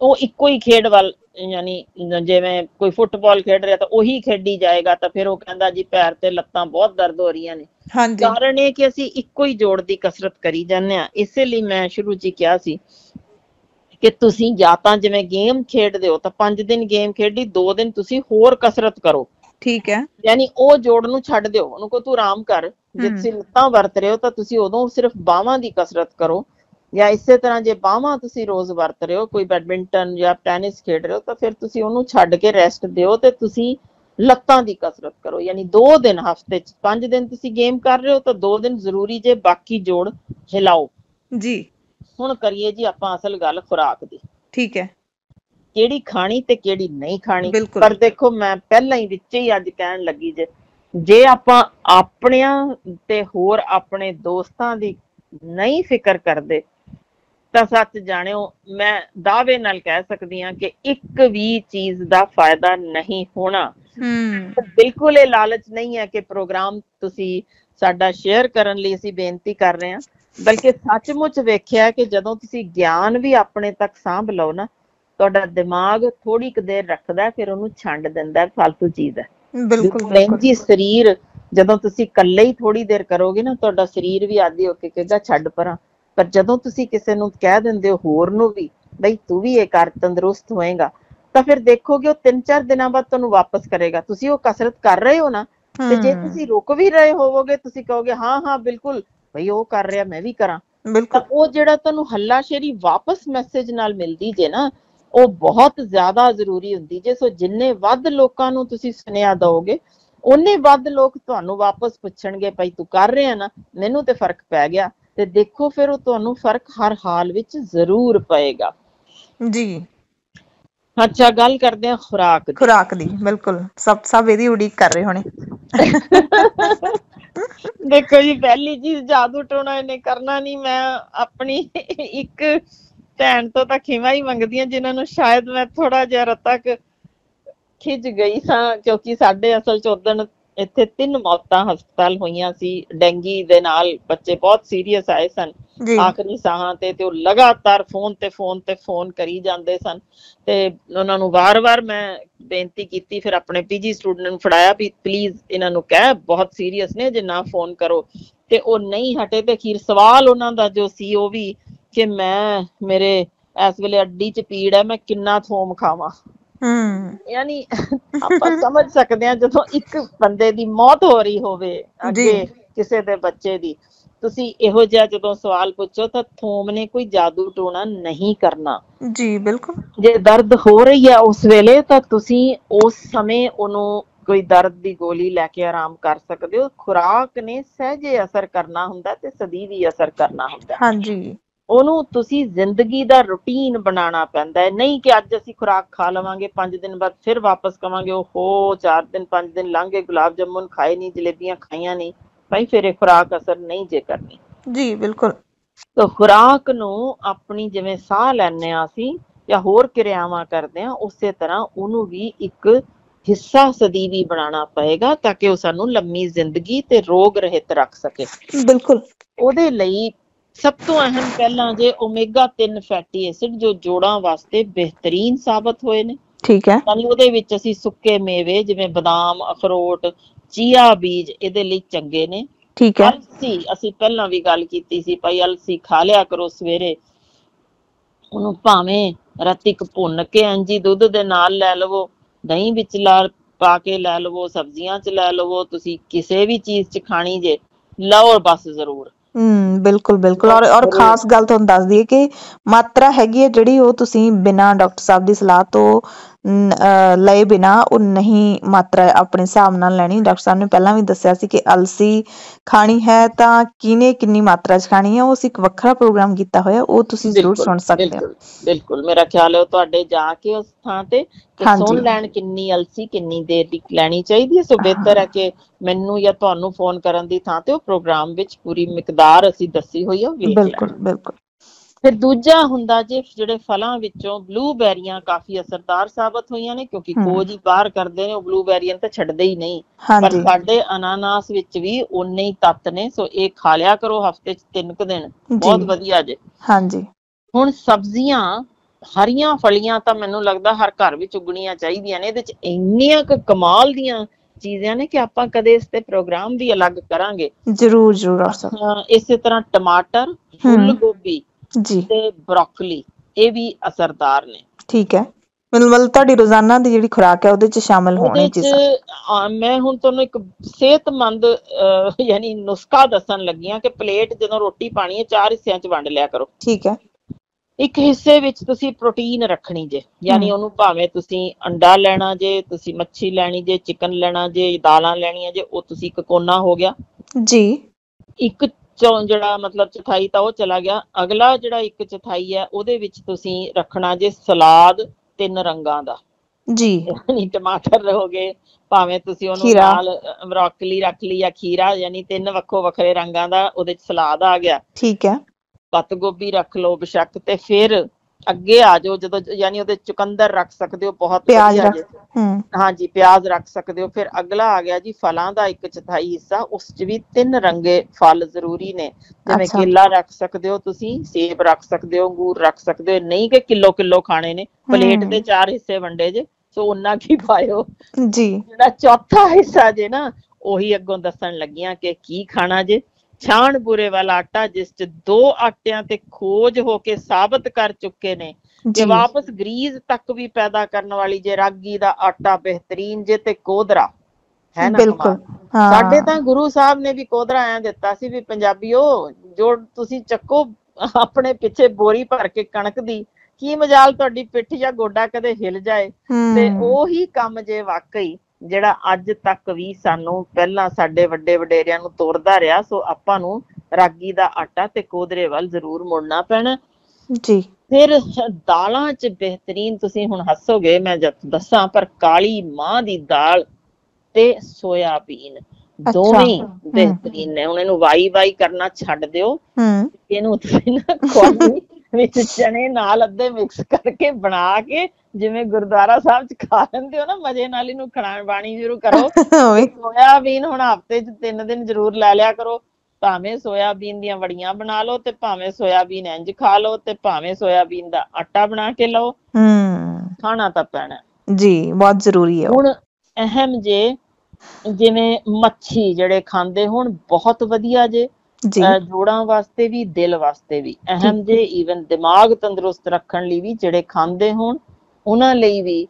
ਉਹ ਇੱਕੋ ਹੀ ਖੇਡ ਵੱਲ ਯਾਨੀ ਜਿਵੇਂ ਕੋਈ ਫੁੱਟਬਾਲ ਖੇਡ ਰਿਹਾ ਤਾਂ ਉਹੀ ਖੇਡੀ ਜਾਏਗਾ ਤਾਂ ਫਿਰ ਉਹ ਕਹਿੰਦਾ ਜੀ ਪੈਰ ਤੇ ਲੱਤਾਂ ਬਹੁਤ ਦਰਦ ਹੋ ਰਹੀਆਂ ਨੇ। ਹਾਂਜੀ। ਕਾਰਨ ਇਹ ਕਿ ਅਸੀਂ ਇੱਕੋ ਹੀ ਜੋੜ ਦੀ ਕਸਰਤ ਕਰੀ ਜਾਂਦੇ ਆ ਇਸੇ ਲਈ ਮੈਂ ਸ਼ੁਰੂ 'ਚ ਕਿਹਾ ਸੀ ਕਿ ਤੁਸੀਂ ਜਾਂ ਤਾਂ ਜਿਵੇਂ ਗੇਮ ਖੇਡਦੇ ਹੋ ਤਾਂ 5 ਦਿਨ ਗੇਮ ਖੇਡੀ 2 ਦਿਨ ਤੁਸੀਂ ਹੋਰ ਕਸਰਤ ਕਰੋ। ਠੀਕ ਹੈ। ਯਾਨੀ ਉਹ ਜੋੜ ਨੂੰ ਛੱਡ ਦਿਓ ਉਹਨੂੰ ਕੋ ਤੂੰ ਆਰਾਮ ਕਰ। ਜੇ। ਤੁਸੀਂ ਲੱਤਾਂ ਵਰਤ ਰਹੇ ਹੋ ਤਾਂ ਤੁਸੀਂ ਉਦੋਂ ਸਿਰਫ ਬਾਹਾਂ ਦੀ ਕਸਰਤ ਕਰੋ। ਜਾਂ ਇਸੇ ਤਰ੍ਹਾਂ ਜੇ ਬਾਹਾਂ ਤੁਸੀਂ ਰੋਜ਼ ਵਰਤ ਰਹੇ ਹੋ ਕੋਈ ਬੈਡਮਿੰਟਨ ਜਾਂ ਟੈਨਿਸ ਖੇਡ ਰਹੇ ਹੋ ਤਾਂ ਫਿਰ ਤੁਸੀਂ ਉਹਨੂੰ ਛੱਡ ਕੇ ਰੈਸਟ ਦਿਓ ਤੇ ਤੁਸੀਂ ਲੱਤਾਂ ਦੀ ਕਸਰਤ ਕਰੋ। ਯਾਨੀ 2 ਦਿਨ ਹਫ਼ਤੇ 'ਚ 5 ਦਿਨ ਤੁਸੀਂ ਗੇਮ ਕਰ ਰਹੇ ਹੋ ਤਾਂ 2 ਦਿਨ ਜ਼ਰੂਰੀ ਜੇ ਬਾਕੀ ਜੋੜ ਹਿਲਾਓ। ਜੀ। ਹੁਣ ਕਰੀਏ ਜੀ ਆਪਾਂ ਅਸਲ ਗੱਲ ਖੁਰਾਕ ਦੀ। ਠੀਕ ਹੈ। ਕਿਹੜੀ ਖਾਣੀ ਤੇ ਕਿਹੜੀ ਨਹੀਂ ਖਾਣੀ। ਪਰ ਦੇਖੋ ਮੈਂ ਪਹਿਲਾਂ ਹੀ ਵਿੱਚ ਹੀ ਅੱਜ ਕਹਿਣ ਲੱਗੀ ਜੇ ਜੇ ਆਪਾਂ ਆਪਣਿਆਂ ਤੇ ਹੋਰ ਆਪਣੇ ਦੋਸਤਾਂ ਦੀ ਨਹੀਂ ਫਿਕਰ ਕਰਦੇ ਤਾਂ ਸੱਚ ਜਾਣਿਓ ਮੈਂ ਦਾਅਵੇ ਨਾਲ ਕਹਿ ਸਕਦੀ ਹਾਂ ਕਿ ਇੱਕ ਵੀ ਚੀਜ਼ ਦਾ ਫਾਇਦਾ ਨਹੀਂ ਹੋਣਾ। ਹੂੰ। ਬਿਲਕੁਲ ਇਹ ਲਾਲਚ ਨਹੀਂ ਹੈ ਕਿ ਪ੍ਰੋਗਰਾਮ ਤੁਸੀਂ ਸਾਡਾ ਸ਼ੇਅਰ ਕਰਨ ਲਈ ਅਸੀਂ ਬੇਨਤੀ ਕਰ ਰਹੇ ਹਾਂ ਬਲਕਿ ਸੱਚਮੁੱਚ ਵੇਖਿਆ ਕਿ ਜਦੋਂ ਤੁਸੀਂ ਗਿਆਨ ਵੀ ਆਪਣੇ ਤੱਕ ਸਾਂਭ ਲਓ ਨਾ ਤੁਹਾਡਾ ਦਿਮਾਗ ਥੋੜੀ ਕੁ ਦੇਰ ਰੱਖਦਾ ਫਿਰ ਉਹਨੂੰ ਛੰਡ ਦਿੰਦਾ ਫालतू ਚੀਜ਼ ਹੈ। ਬਿਲਕੁਲ ਬਿਲਕੁਲ। ਜੀ ਸਰੀਰ ਜਦੋਂ ਤੁਸੀਂ ਇਕੱਲੇ ਹੀ ਥੋੜੀ ਦੇਰ ਕਰੋਗੇ ਨਾ ਤੁਹਾਡਾ ਸਰੀਰ ਵੀ ਆਦੀ ਹੋ ਕੇ ਕਹੇਗਾ ਛੱਡ ਪਰਾਂ। ਪਰ ਜਦੋਂ ਤੁਸੀਂ ਕਿਸੇ ਨੂੰ ਕਹਿ ਦਿੰਦੇ ਹੋ ਹੋਰ ਨੂੰ ਵੀ ਬਈ ਤੂੰ ਵੀ ਇਹ ਕਰ ਤੰਦਰੁਸਤ ਹੋਏਗਾ। ਤਾਂ ਫਿਰ ਦੇਖੋਗੇ ਉਹ 3-4 ਦਿਨਾਂ ਬਾਅਦ ਤੁਹਾਨੂੰ ਵਾਪਸ ਕਰੇਗਾ। ਤੁਸੀਂ ਉਹ ਕਸਰਤ ਕਰ ਰਹੇ ਹੋ ਨਾ ਤੇ ਜੇ ਤੁਸੀਂ ਰੁਕ ਵੀ ਰਹੇ ਹੋਵੋਗੇ ਤੁਸੀਂ ਕਹੋਗੇ ਹਾਂ ਹਾਂ ਬਿਲਕੁਲ ਭਈ ਉਹ ਕਰ ਰਿਹਾ ਮੈਂ ਵੀ ਕਰਾਂ। ਬਿਲਕੁਲ। ਉਹ ਜਿਹੜਾ ਤੁਹਾਨੂੰ ਹੱਲਾਸ਼ੇਰੀ ਵਾਪਸ ਮੈਸੇਜ ਨਾਲ ਮਿਲਦੀ ਜੇ ਨਾ ਉਹ ਬਹੁਤ ਜ਼ਿਆਦਾ ਜ਼ਰੂਰੀ ਹੁੰਦੀ ਜੇ ਸੋ ਜਿੰਨੇ ਵੱਧ ਲੋਕਾਂ ਨੂੰ ਤੁਸੀਂ ਸੁਨੇਹਾ ਦਿਓਗੇ ਉਹਨੇ ਵੱਧ ਲੋਕ ਤੁਹਾਨੂੰ ਵਾਪਸ ਪੁੱਛਣਗੇ ਭਈ ਤੂੰ ਕਰ ਰਿਹਾ ਨਾ ਮੈਨੂੰ ਤੇ ਫ਼ਰਕ ਪੈ ਗਿਆ ਤੇ ਦੇਖੋ ਫਿਰ ਉਹ ਤੁਹਾਨੂੰ ਫ਼ਰਕ ਹਰ ਹਾਲ ਵਿੱਚ ਜ਼ਰੂਰ ਪਏਗਾ। ਜੀ। ਅੱਛਾ ਗੱਲ ਕਰਦੇ ਹਾਂ ਖੁਰਾਕ ਦੀ। ਖੁਰਾਕ ਦੀ ਬਿਲਕੁਲ। ਸਭ ਸਭ ਇਹਦੀ ਉਡੀਕ ਕਰ ਰਹੇ ਹੋਣੇ। ਦੇਖੋ ਜੀ ਪਹਿਲੀ ਚੀਜ਼ ਜਾਦੂ ਟੋਣਾ ਇਹਨੇ ਕਰਨਾ ਨਹੀਂ ਮੈਂ ਆਪਣੀ ਇੱਕ ਭੈਣ ਤੋਂ ਤਾਂ ਖਿਮਾ ਹੀ ਮੰਗਦੀ ਹਾਂ ਜਿਨ੍ਹਾਂ ਨੂੰ ਸ਼ਾਇਦ ਮੈਂ ਥੋੜਾ ਜਿਹਾ ਰਤਕ ਖਿੱਚ ਗਈ ਸਾਂ ਕਿਉਂਕਿ ਸਾਡੇ ਅਸਲ ਚ ਇੱਥੇ ਤਿੰਨ ਮੌਤਾਂ ਹਸਪਤਾਲ ਹੋਈਆਂ ਸੀ। ਡੈਂਗੀ ਦੇ ਨਾਲ ਬੱਚੇ ਬਹੁਤ ਸੀਰੀਅਸ ਆਏ ਸਨ। ਆਖਰੀ ਸਾਹਾਂ ਤੇ ਤੇ ਉਹ ਲਗਾਤਾਰ ਫੋਨ ਤੇ ਫੋਨ ਤੇ ਫੋਨ ਕਰੀ ਜਾਂਦੇ ਸਨ। ਤੇ ਉਹਨਾਂ ਨੂੰ ਵਾਰ-ਵਾਰ ਮੈਂ ਬੇਨਤੀ ਕੀਤੀ ਫਿਰ ਆਪਣੇ ਪੀਜੀ ਸਟੂਡੈਂਟ ਨੂੰ ਫੜਾਇਆ ਵੀ ਪਲੀਜ਼ ਇਹਨਾਂ ਨੂੰ ਕਹਿ ਬਹੁਤ ਸੀਰੀਅਸ ਨੇ ਜੇ ਨਾ ਫੋਨ ਕਰੋ। ਤੇ ਉਹ ਨਹੀਂ ਹਟੇ ਤੇ ਅਖੀਰ ਸਵਾਲ ਉਹਨਾਂ ਦਾ ਜੋ ਸੀ ਉਹ ਵੀ ਕਿ ਮੈਂ ਮੇਰੇ ਇਸ ਵੇਲੇ ਅੱਡੀ 'ਚ ਪੀੜ ਹੈ ਮੈਂ ਕਿੰਨਾ ਥੋਮ ਖਾਵਾਂ। ਹੂੰ। ਯਾਨੀ ਆਪਾਂ ਸਮਝ ਸਕਦੇ ਹਾਂ ਜਦੋਂ ਇੱਕ ਬੰਦੇ ਦੀ ਮੌਤ ਹੋ ਰਹੀ ਹੋਵੇ ਅੱਗੇ। ਕਿਸੇ ਦੇ ਬੱਚੇ ਦੀ। ਤੁਸੀਂ ਇਹੋ ਜਿਹਾ ਜਦੋਂ ਸਵਾਲ ਪੁੱਛੋ ਤਾਂ ਥੋਮ ਨੇ ਕੋਈ ਜਾਦੂ ਟੋਣਾ ਨਹੀਂ ਕਰਨਾ। ਜੀ ਬਿਲਕੁਲ। ਜੇ ਦਰਦ ਹੋ ਰਹੀ ਹੈ ਉਸ ਵੇਲੇ ਤਾਂ ਤੁਸੀਂ ਉਸ ਸਮੇਂ ਉਹਨੂੰ ਕੋਈ ਦਰਦ ਦੀ ਗੋਲੀ ਲੈ ਕੇ ਆਰਾਮ ਕਰ ਸਕਦੇ ਹੋ। ਖੁਰਾਕ ਨੇ ਸਹਿਜੇ ਅਸਰ ਕਰਨਾ ਹੁੰਦਾ ਤੇ ਸਦੀਵੀ ਅਸਰ ਕਰਨਾ ਹੁੰਦਾ। ਹਾਂਜੀ। ਉਹਨੂੰ ਤੁਸੀਂ ਜ਼ਿੰਦਗੀ ਦਾ ਰੁਟੀਨ ਬਣਾਉਣਾ ਪੈਂਦਾ ਹੈ। ਨਹੀਂ ਕਿ ਅੱਜ ਅਸੀਂ ਖੁਰਾਕ ਖਾ ਲਵਾਂਗੇ 5 ਦਿਨ ਬਾਅਦ ਫਿਰ ਵਾਪਸ ਕਵਾਂਗੇ ਉਹ ਹੋ 4 ਦਿਨ 5 ਦਿਨ ਲੰਘ ਗੁਲਾਬ ਜਾਮੁਨ ਖਾਏ ਨਹੀਂ ਜਲੇਬੀਆਂ ਖਾਈਆਂ ਨਹੀਂ। ਭਾਈ ਫਿਰ ਇਹ ਖੁਰਾਕ ਅਸਰ ਨਹੀਂ ਜੇ ਕਰਨੀ। ਜੀ ਬਿਲਕੁਲ। ਤਾਂ ਖੁਰਾਕ ਨੂੰ ਆਪਣੀ ਜਿਵੇਂ ਸਾਹ ਲੈਂਦੇ ਆ ਅਸੀਂ ਜਾਂ ਹੋਰ ਕਿਰਿਆਵਾਂ ਕਰਦੇ ਆ ਉਸੇ ਤਰ੍ਹਾਂ ਉਹਨੂੰ ਵੀ ਇੱਕ ਹਿੱਸਾ ਸਦੀਵੀ ਬਣਾਉਣਾ ਪਏਗਾ ਤਾਂ ਕਿ ਉਹ ਸਾਨੂੰ ਲੰਮੀ ਜ਼ਿੰਦਗੀ ਤੇ ਰੋਗ ਰਹਿਤ ਰੱਖ ਸਕੇ। ਬਿਲਕੁਲ। ਉਹਦੇ ਲਈ ਸਭ ਤੋਂ ਅਹਿਮ ਪਹਿਲਾਂ ਜੇ ਓਮੇਗਾ 3 ਫੈਟੀ ਐਸਿਡ ਜੋ ਜੋੜਾਂ ਵਾਸਤੇ ਬਿਹਤਰੀਨ ਸਾਬਤ ਹੋਏ ਨੇ। ਠੀਕ ਹੈ। ਯਾਨੀ ਉਹਦੇ ਵਿੱਚ ਅਸੀਂ ਸੁੱਕੇ ਮੇਵੇ ਜਿਵੇਂ ਬਦਾਮ ਅਖਰੋਟ ਚੀਆ ਬੀਜ ਇਹਦੇ ਲਈ ਚੰਗੇ ਨੇ। ਠੀਕ ਹੈ। ਅਲਸੀ ਅਸੀਂ ਪਹਿਲਾਂ ਵੀ ਗੱਲ ਕੀਤੀ ਸੀ ਭਾਈ ਅਲਸੀ ਖਾ ਲਿਆ ਕਰੋ ਸਵੇਰੇ। ਉਹਨੂੰ ਭਾਵੇਂ ਰਤਿਕ ਭੁੰਨ ਕੇ ਅੰਜੀ ਦੁੱਧ ਦੇ ਨਾਲ ਲੈ ਲਵੋ ਦਹੀਂ ਵਿੱਚ ਲਾ ਪਾ ਕੇ ਲੈ ਲਵੋ ਸਬਜ਼ੀਆਂ 'ਚ ਲੈ ਲਵੋ ਤੁਸੀਂ ਕਿਸੇ ਵੀ ਚੀਜ਼ 'ਚ ਖਾਣੀ ਜੇ ਲਓ ਬਸ ਜ਼ਰੂਰ। ਹੂੰ ਬਿਲਕੁਲ ਬਿਲਕੁਲ। ਔਰ ਔਰ ਖਾਸ ਗੱਲ ਤੁਹਾਨੂੰ ਦੱਸ ਦਈਏ ਕਿ ਮਾਤਰਾ ਹੈਗੀ ਹੈ ਜਿਹੜੀ ਉਹ ਤੁਸੀਂ ਬਿਨਾ ਡਾਕਟਰ ਸਾਹਿਬ ਦੀ ਸਲਾਹ ਤੋਂ ਲਏ ਬਿਨਾ ਉਹ ਨਹੀਂ ਮਾਤਰਾ ਆਪਣੇ ਹਿਸਾਬ ਨਾਲ ਲੈਣੀ। ਡਾਕਟਰ ਸਾਹਿਬ ਨੇ ਪਹਿਲਾਂ ਵੀ ਦੱਸਿਆ ਸੀ ਕਿ ਅਲਸੀ ਖਾਣੀ ਹੈ ਤਾਂ ਕਿਨੇ ਕਿੰਨੀ ਮਾਤਰਾ 'ਚ ਖਾਣੀ ਹੈ ਉਸ ਇੱਕ ਵੱਖਰਾ ਪ੍ਰੋਗਰਾਮ ਕੀਤਾ ਹੋਇਆ ਉਹ ਤੁਸੀਂ ਜ਼ਰੂਰ ਸੁਣ ਸਕਦੇ ਹੋ। ਬਿਲਕੁਲ ਮੇਰਾ ਖਿਆਲ ਹੈ ਉਹ ਤੁਹਾਡੇ ਜਾ ਕੇ ਉਸ ਥਾਂ ਤੇ। ਸੁਣ ਲੈਣ ਕਿੰਨੀ ਅਲਸੀ ਕਿੰਨੀ ਦੇਰ ਦੀ ਲੈਣੀ ਚਾਹੀਦੀ ਹੈ। ਸੋ ਬਿਹਤਰ ਹੈ ਕਿ ਮੈਨੂੰ ਜਾਂ ਤੁਹਾਨੂੰ ਫੋਨ ਕਰਨ ਦੀ ਥਾਂ ਤੇ ਉਹ ਪ੍ਰੋਗਰਾਮ ਵਿੱਚ ਪੂਰੀ ਮਿਕਦਾਰ ਅਸੀਂ ਦੱਸੀ ਹੋਈ ਹੈ ਉਹ ਬਿਲਕੁਲ ਬਿਲਕੁਲ। ਫਿਰ ਦੂਜਾ ਹੁੰਦਾ ਜੇ ਜਿਹੜੇ ਫਲਾਂ ਵਿੱਚੋਂ ਬਲੂਬੈਰੀਆਂ ਕਾਫੀ ਅਸਰਦਾਰ ਸਾਬਤ ਹੋਈਆਂ ਨੇ ਕਿਉਂਕਿ। ਖੋਜ ਹੀ ਬਾਹਰ ਕਰਦੇ ਨੇ ਉਹ ਬਲੂਬੈਰੀਆਂ ਤਾਂ ਛੱਡਦੇ ਹੀ ਨਹੀਂ। ਪਰ ਸਾਡੇ ਅਨਾਨਾਸ ਵਿੱਚ ਵੀ ਉਨੇ ਹੀ ਤੱਤ ਨੇ ਸੋ ਇਹ ਖਾ ਲਿਆ ਕਰੋ ਹਫ਼ਤੇ 'ਚ ਤਿੰਨ ਕੁ ਦਿਨ। ਬਹੁਤ ਵਧੀਆ ਜੇ। ਹਾਂਜੀ। ਹੁਣ ਸਬਜ਼ੀਆਂ ਹਰੀਆਂ ਫਲੀਆਂ ਤਾਂ ਮੈਨੂੰ ਲੱਗਦਾ ਹਰ ਘਰ ਵਿੱਚ ਉਗਣੀਆਂ ਚਾਹੀਦੀਆਂ ਨੇ। ਇਹਦੇ 'ਚ ਇੰਨੀਆਂ ਕੁ ਕਮਾਲ ਦੀਆਂ ਚੀਜ਼ਾਂ ਨੇ ਕਿ ਆਪਾਂ ਕਦੇ ਇਸ ਤੇ ਪ੍ਰੋਗਰਾਮ ਵੀ ਅਲੱਗ ਕਰਾਂਗੇ। ਜ਼ਰੂਰ ਜ਼ਰੂਰ ਇਸੇ ਤਰ੍ਹਾਂ ਟਮਾਟਰ ਫੁੱਲ। ਗੋਭੀ ਜੀ। ਤੇ ਬਰੋਕਲੀ ਇਹ ਵੀ ਅਸਰਦਾਰ ਨੇ। ਠੀਕ ਹੈ। ਮਤਲਬ ਤੁਹਾਡੀ ਰੋਜ਼ਾਨਾ ਦੀ ਜਿਹੜੀ ਖੁਰਾਕ ਹੈ ਉਹਦੇ 'ਚ ਸ਼ਾਮਲ ਹੋਣੀ ਚੀਜ਼ਾਂ। ਆ, ਮੈਂ ਹੁਣ ਤੁਹਾਨੂੰ ਇੱਕ ਸਿਹਤਮੰਦ ਯਾਨੀ ਨੁਸਖਾ ਦੱਸਣ ਲੱਗੀ ਹਾਂ ਕਿ ਪਲੇਟ ਜਦੋਂ ਰੋਟੀ ਪਾਣੀ ਹੈ ਚਾਰ ਹਿੱਸਿਆਂ 'ਚ ਵੰਡ ਲਿਆ ਕਰੋ। ਠੀਕ ਹੈ। ਇੱਕ ਹਿੱਸੇ ਵਿੱਚ ਤੁਸੀਂ ਪ੍ਰੋਟੀਨ ਰੱਖਣੀ ਜੇ ਯਾਨੀ। ਉਹਨੂੰ ਭਾਵੇਂ ਤੁਸੀਂ ਅੰਡਾ ਲੈਣਾ ਜੇ ਤੁਸੀਂ ਮੱਛੀ ਲੈਣੀ ਜੇ ਚਿਕਨ ਲੈਣਾ ਜੇ ਦਾਲਾਂ ਲੈਣੀਆਂ ਜੇ ਉਹ ਤੁਸੀਂ ਇੱਕ ਕੋਨਾ ਹੋ ਗਿਆ। ਜੀ। ਇੱਕ ਜਿਹੜਾ ਮਤਲਬ ਚੌਥਾਈ ਤਾਂ ਉਹ ਚਲਾ ਗਿਆ। ਅਗਲਾ ਜਿਹੜਾ ਇੱਕ ਚੌਥਾਈ ਹੈ ਉਹਦੇ ਵਿੱਚ ਤੁਸੀਂ ਰੱਖਣਾ ਜੇ ਸਲਾਦ ਤਿੰਨ ਰੰਗਾਂ ਦਾ। ਜੀ। ਯਾਨੀ ਟਮਾਟਰ ਗਏ ਭਾਵੇਂ ਤੁਸੀਂ ਉਹਨੂੰ। ਨਾਲ ਬਰੋਕਲੀ ਰੱਖ ਲਈ ਜਾਂ ਖੀਰਾ ਯਾਨੀ ਤਿੰਨ ਵੱਖੋ ਵੱਖਰੇ ਰੰਗਾਂ ਦਾ ਉਹਦੇ ਚ ਸਲਾਦ ਆ ਗਿਆ। ਠੀਕ ਹੈ। ਪੱਤ ਗੋਭੀ ਰੱਖ ਲਓ ਬਿਸ਼ੱਕ ਤੇ ਫਿਰ ਅੱਗੇ ਆ ਜਾਓ ਜਦੋਂ ਯਾਨੀ ਉਹਦੇ ਚੁਕੰਦਰ ਰੱਖ ਸਕਦੇ ਹੋ ਬਹੁਤ ਪਿਆਜ਼ ਹਾਂਜੀ ਪਿਆਜ਼ ਰੱਖ ਸਕਦੇ ਹੋ। ਫਿਰ ਅਗਲਾ ਆ ਗਿਆ ਜੀ ਫਲਾਂ ਦਾ ਇੱਕ ਚੌਥਾਈ ਹਿੱਸਾ ਉਸ ਚ ਵੀ ਤਿੰਨ ਰੰਗੇ ਫਲ ਜ਼ਰੂਰੀ ਨੇ। ਜਿਵੇਂ। ਕੇਲਾ ਰੱਖ ਸਕਦੇ ਹੋ ਤੁਸੀਂ ਸੇਬ ਰੱਖ ਸਕਦੇ ਹੋ ਅੰਗੂਰ ਰੱਖ ਸਕਦੇ ਹੋ। ਨਹੀਂ ਕਿ ਕਿਲੋ ਕਿਲੋ ਖਾਣੇ ਨੇ ਪਲੇਟ। ਦੇ ਚਾਰ ਹਿੱਸੇ ਵੰਡੇ ਜੇ ਸੋ ਉਹਨਾਂ ਕੀ ਪਾਇਓ। ਜੀ। ਜਿਹੜਾ ਚੌਥਾ ਹਿੱਸਾ ਜੇ ਨਾ ਉਹੀ ਅੱਗੋਂ ਦੱਸਣ ਲੱਗੀਆਂ ਕਿ ਕੀ ਖਾਣਾ ਜੇ। ਛਾਣ ਬੁਰੇ ਵਾਲਾ ਆਟਾ ਜਿਸ ਚ ਦੋ ਆਟਿਆਂ ਤੇ ਖੋਜ ਹੋ ਕੇ ਸਾਬਤ ਕਰ ਚੁੱਕੇ ਨੇ ਜੀ। ਵਾਪਸ ਗਰੀਜ਼ ਤੱਕ ਵੀ ਪੈਦਾ ਕਰਨ ਵਾਲੀ ਜੇ ਰਾਗੀ ਦਾ ਆਟਾ ਬਿਹਤਰੀਨ ਜੇ ਤੇ ਕੋਦਰਾ ਹੈ ਨਾ ਬਿਲਕੁਲ ਸਾਡੇ ਤਾਂ ਗੁਰੂ ਸਾਹਿਬ ਨੇ ਵੀ ਕੋਦਰਾ ਐ ਦਿੱਤਾ ਸੀ ਵੀ ਪੰਜਾਬੀਓ ਜੋ ਤੁਸੀਂ ਚੱਕੋ ਆਪਣੇ ਪਿੱਛੇ ਬੋਰੀ ਭਰ ਕੇ ਕਣਕ ਦੀ ਕੀ ਮਜਾਲ ਤੁਹਾਡੀ ਪਿੱਠ ਜਾਂ ਗੋਡਾ ਕਦੇ ਹਿਲ ਜਾਏ? ਤੇ ਉਹੀ ਕੰਮ ਜੇ ਵਾਕਈ ਜਿਹੜਾ ਅੱਜ ਤੱਕ ਵੀ ਸਾਨੂੰ ਪਹਿਲਾਂ ਸਾਡੇ ਵੱਡੇ ਵਡੇਰਿਆਂ ਨੂੰ ਤੋਰਦਾ ਰਿਹਾ ਸੋ ਆਪਾਂ ਨੂੰ ਰਾਗੀ ਦਾ ਆਟਾ ਤੇ ਕੋਦਰੇ ਵੱਲ ਜ਼ਰੂਰ ਮੁੜਨਾ ਪੈਣਾ। ਜੀ। ਫਿਰ ਦਾਲਾਂ 'ਚ ਬਿਹਤਰੀਨ ਤੁਸੀਂ ਹੁਣ ਹੱਸੋਗੇ ਮੈਂ ਜਦ ਦੱਸਾਂ ਪਰ ਕਾਲੀ ਮਾਂ ਦੀ ਦਾਲ ਤੇ ਸੋਇਆਬੀਨ ਦੋਵੇਂ। ਬਿਹਤਰੀਨ ਨੇ। ਹੁਣ ਇਹਨੂੰ ਵਾਈ ਵਾਈ ਕਰਨਾ ਛੱਡ ਦਿਓ। ਹੂੰ। ਇਹਨੂੰ ਤੁਸੀਂ ਨਾ ਕੌਲੀ ਵਿੱਚ ਚਨੇ ਨਾਲ ਅੱਧੇ ਮਿਕਸ ਕਰਕੇ ਬਣਾ ਕੇ ਜਿਵੇਂ ਗੁਰਦੁਆਰਾ ਸਾਹਿਬ 'ਚ ਖਾ ਲੈਂਦੇ ਹੋ ਨਾ ਮਜ਼ੇ ਨਾਲ ਇਹਨੂੰ ਖਾਣ ਬਾਣੀ ਸ਼ੁਰੂ ਕਰੋ। ਸੋਇਆਬੀਨ ਹੁਣ ਹਫ਼ਤੇ 'ਚ ਤਿੰਨ ਦਿਨ ਜ਼ਰੂਰ ਲੈ ਲਿਆ ਕਰੋ। ਭਾਵੇਂ ਸੋਇਆਬੀਨ ਦੀਆਂ ਵੜੀਆਂ ਬਣਾ ਲਓ ਤੇ ਭਾਵੇਂ ਸੋਇਆਬੀਨ ਇੰਜ ਖਾ ਲਓ ਤੇ ਭਾਵੇਂ ਸੋਇਆਬੀਨ ਦਾ ਆਟਾ ਬਣਾ ਕੇ ਲਓ। ਹੂੰ। ਖਾਣਾ ਤਾਂ ਪੈਣਾ। ਜੀ ਬਹੁਤ ਜ਼ਰੂਰੀ ਹੈ। ਹੁਣ ਅਹਿਮ ਜੇ ਜਿਵੇਂ ਮੱਛੀ ਜਿਹੜੇ ਖਾਂਦੇ ਹੁਣ ਬਹੁਤ ਵਧੀਆ ਜੇ। ਜੋੜਾਂ ਵਾਸਤੇ ਵੀ ਦਿਲ ਵਾਸਤੇ ਵੀ। ਅਹਿਮ ਜੇ ਈਵਨ ਦਿਮਾਗ ਤੰਦਰੁਸਤ ਰੱਖਣ ਲਈ ਵੀ ਜਿਹੜੇ ਖਾਂਦੇ ਹੋਣ ਉਹਨਾਂ ਲਈ ਵੀ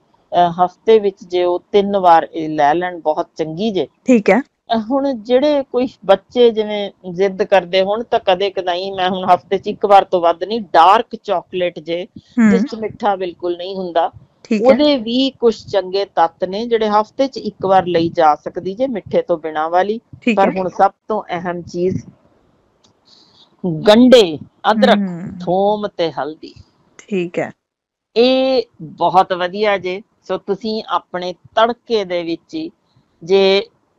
ਹਫ਼ਤੇ ਵਿੱਚ ਜੇ ਉਹ ਤਿੰਨ ਵਾਰ ਇਹ ਲੈ ਲੈਣ ਬਹੁਤ ਚੰਗੀ ਜੇ। ਠੀਕ ਹੈ। ਹੁਣ ਜਿਹੜੇ ਕੋਈ ਬੱਚੇ ਜਿਵੇਂ ਜ਼ਿੱਦ ਕਰਦੇ ਹੋਣ ਤਾਂ ਕਦੇ ਕਦਾਈ ਮੈਂ ਹੁਣ ਹਫ਼ਤੇ 'ਚ ਇੱਕ ਵਾਰ ਤੋਂ ਵੱਧ ਨਹੀਂ ਡਾਰਕ ਚਾਕਲੇਟ ਜੇ ਜਿਸ 'ਚ ਮਿੱਠਾ ਬਿਲਕੁਲ ਨਹੀਂ ਹੁੰਦਾ ਉਹਦੇ ਵੀ ਕੁਝ ਚੰਗੇ ਤੱਤ ਨੇ ਜਿਹੜੇ ਹਫ਼ਤੇ 'ਚ ਇੱਕ ਵਾਰ ਲਈ ਜਾ ਸਕਦੀ ਜੇ ਮਿੱਠੇ ਤੋਂ ਬਿਨਾਂ ਵਾਲੀ। ਪਰ ਹੁਣ ਸਭ ਤੋਂ ਅਹਿਮ ਚੀਜ਼ ਗੰਡੇ ਅਦਰਕ ਥੋਮ ਤੇ ਹਲਦੀ। ਠੀਕ ਹੈ। ਇਹ ਬਹੁਤ ਵਧੀਆ ਜੇ। ਸੋ ਤੁਸੀਂ ਆਪਣੇ ਤੜਕੇ ਦੇ ਵਿੱਚ ਜੇ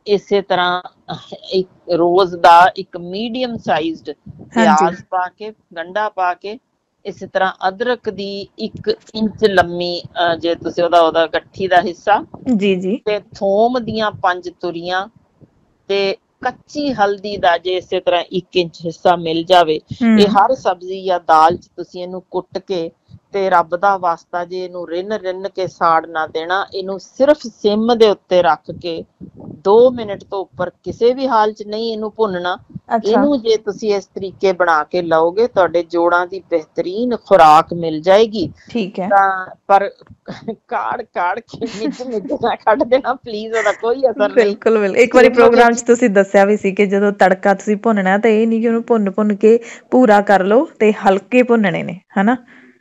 ਇਸੇ ਤਰ੍ਹਾਂ ਇੱਕ ਰੋਜ਼ ਦਾ ਇੱਕ ਮੀਡੀਅਮ ਸਾਈਜ਼ਡ ਪਿਆਜ਼ ਪਾ ਕੇ ਗੰਡਾ ਪਾ ਕੇ ਇਸੇ ਤਰ੍ਹਾਂ ਅਦਰਕ ਦੀ 1 ਇੰਚ ਲੰਮੀ ਜੇ ਤੁਸੀਂ ਉਹਦਾ ਉਹਦਾ ਗੱਠੀ ਦਾ ਹਿੱਸਾ ਜੀ ਜੀ। ਤੇ ਥੋਮ ਦੀਆਂ ਪੰਜ ਤੁਰੀਆਂ ਤੇ ਕੱਚੀ ਹਲਦੀ ਦਾ ਜੇ ਇਸੇ ਤਰ੍ਹਾਂ 1 ਇੰਚ ਹਿੱਸਾ ਮਿਲ ਜਾਵੇ ਇਹ ਹਰ ਸਬਜ਼ੀ ਜਾਂ ਦਾਲ 'ਚ ਤੁਸੀਂ ਇਹਨੂੰ ਕੁੱਟ ਕੇ ਤੇ ਰੱਬ ਦਾ ਵਾਸਤਾ ਜੇ ਇਹਨੂੰ ਰਿੰਨ ਰਿੰਨ ਕੇ ਸਾੜ ਨਾ ਦੇਣਾ ਇਹਨੂੰ ਸਿਰਫ ਸਿਮ ਦੇ ਉੱਤੇ ਰੱਖ ਕੇ 2 ਮਿੰਟ ਤੋਂ ਉੱਪਰ ਕਿਸੇ ਵੀ ਹਾਲ 'ਚ ਨਹੀਂ ਇਹਨੂੰ ਭੁੰਨਣਾ ਇਹਨੂੰ ਜੇ ਤੁਸੀਂ ਇਸ ਤਰੀਕੇ ਬਣਾ ਕੇ ਲਓਗੇ ਤੁਹਾਡੇ ਜੋੜਾਂ ਦੀ ਬਿਹਤਰੀਨ ਖੁਰਾਕ ਮਿਲ ਜਾਏਗੀ। ਠੀਕ ਹੈ। ਤਾਂ ਪਰ ਕਾੜ ਕਾੜ ਕੇ ਮਿੱਝ ਮਿੱਝ ਨਾ ਕੱਢ ਦੇਣਾ ਪਲੀਜ਼ ਉਹਦਾ ਕੋਈ ਅਸਰ ਨਹੀਂ। ਬਿਲਕੁਲ ਬਿਲਕੁਲ। ਇੱਕ ਵਾਰੀ ਪ੍ਰੋਗਰਾਮ 'ਚ ਤੁਸੀਂ ਦੱਸਿਆ ਵੀ ਸੀ ਕਿ ਜਦੋਂ ਤੜਕਾ ਤੁਸੀਂ ਭੁੰਨਣਾ ਤਾਂ ਇਹ ਨਹੀਂ ਕਿ ਉਹਨੂੰ ਭੁੰਨ ਭੁੰਨ ਕੇ ਪੂਰਾ ਕਰ ਲਓ ਤੇ ਹਲਕੇ ਭੁੰਨਣੇ ਨੇ ਹਨਾ?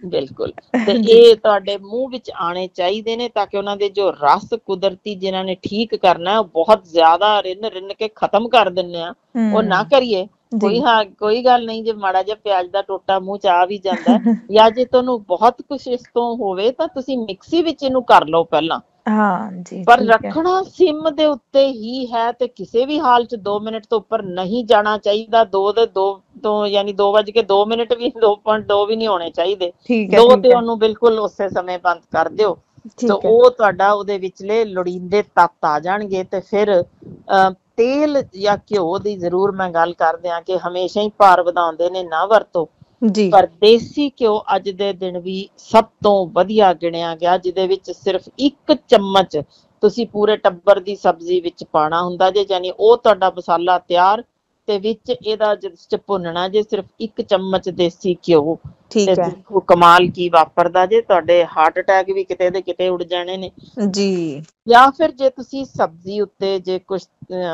ਬਿਲਕੁਲ। ਤੇ ਇਹ ਤੁਹਾਡੇ ਮੂੰਹ ਵਿੱਚ ਆਣੇ ਚਾਹੀਦੇ ਨੇ ਤਾਂ ਕਿ ਉਹਨਾਂ ਦੇ ਜੋ ਰਸ ਕੁਦਰਤੀ ਜਿਨ੍ਹਾਂ ਨੇ ਠੀਕ ਕਰਨਾ ਉਹ ਬਹੁਤ ਜ਼ਿਆਦਾ ਰਿੰਨ ਰਿੰਨ ਕੇ ਖਤਮ ਕਰ ਦਿੰਨੇ ਆ। ਉਹ ਨਾ ਕਰੀਏ। ਕੋਈ ਹਾਂ ਕੋਈ ਗੱਲ ਨਹੀਂ ਜੇ ਮਾੜਾ ਜਿਹਾ ਪਿਆਜ਼ ਦਾ ਟੋਟਾ ਮੂੰਹ ਚ ਆ ਵੀ ਜਾਂਦਾ ਜਾਂ ਜੇ ਤੁਹਾਨੂੰ ਬਹੁਤ ਕੁਝ ਇਸ ਤੋਂ ਹੋਵੇ ਤਾਂ ਤੁਸੀਂ ਮਿਕਸੀ ਵਿੱਚ ਇਹਨੂੰ ਕਰ ਲਓ ਪਹਿਲਾਂ। ਹਾਂ ਜੀ ਪਰ ਠੀਕ ਹੈ। ਰੱਖਣਾ ਸਿਮ ਦੇ ਉੱਤੇ ਹੀ ਹੈ ਤੇ ਕਿਸੇ ਵੀ ਹਾਲ ਚ 2 ਮਿੰਟ ਤੋਂ ਉੱਪਰ ਨਹੀਂ ਜਾਣਾ ਚਾਹੀਦਾ। 2 ਦੇ 2 ਤੋਂ ਯਾਨੀ 2 ਵਜ ਕੇ 2 ਮਿੰਟ ਵੀ 2.2 ਵੀ ਨਹੀਂ ਹੋਣੇ ਚਾਹੀਦੇ। ਠੀਕ ਹੈ ਦੋ ਠੀਕ ਤੇ ਹੈ। ਉਹਨੂੰ ਬਿਲਕੁਲ ਉਸੇ ਸਮੇਂ ਬੰਦ ਕਰ ਦਿਓ। ਤੇ ਠੀਕ ਹੈ। ਉਹ ਤੁਹਾਡਾ ਉਹਦੇ ਵਿਚਲੇ ਲੋੜੀਂਦੇ ਤੱਤ ਆ ਜਾਣਗੇ ਤੇ ਫਿਰ ਅਹ, ਤੇਲ ਜਾਂ ਘਿਓ ਦੀ ਜ਼ਰੂਰ ਮੈਂ ਗੱਲ ਕਰ ਦਿਆਂ ਕਿ ਹਮੇਸ਼ਾ ਹੀ ਭਾਰ ਵਧਾਉਂਦੇ ਨੇ ਨਾ ਵਰਤੋ। ਜੀ। ਪਰ ਦੇਸੀ ਘਿਓ ਅੱਜ ਦੇ ਦਿਨ ਵੀ ਸਭ ਤੋਂ ਵਧੀਆ ਗਿਣਿਆ ਗਿਆ ਜਿਹਦੇ ਵਿੱਚ ਸਿਰਫ ਇੱਕ ਚਮਚ ਤੁਸੀਂ ਪੂਰੇ ਟੱਬਰ ਦੀ ਸਬਜ਼ੀ ਵਿੱਚ ਪਾਣਾ ਹੁੰਦਾ ਜੇ ਯਾਨੀ ਉਹ ਤੁਹਾਡਾ ਮਸਾਲਾ ਤਿਆਰ ਤੇ ਵਿੱਚ ਇਹਦਾ ਜਿਸ ਚ ਭੁੰਨਣਾ ਜੇ ਸਿਰਫ ਇੱਕ ਚਮਚ ਦੇਸੀ ਘਿਓ। ਠੀਕ ਹੈ। ਦੇਖੋ ਕਮਾਲ ਕੀ ਵਾਪਰਦਾ ਜੇ ਤੁਹਾਡੇ ਹਾਰਟ ਅਟੈਕ ਵੀ ਕਿਤੇ ਦੇ ਕਿਤੇ ਉੱਡ ਜਾਣੇ ਨੇ। ਜੀ। ਜਾਂ ਫਿਰ ਜੇ ਤੁਸੀਂ ਸਬਜ਼ੀ ਉੱਤੇ ਜੇ ਕੁਝ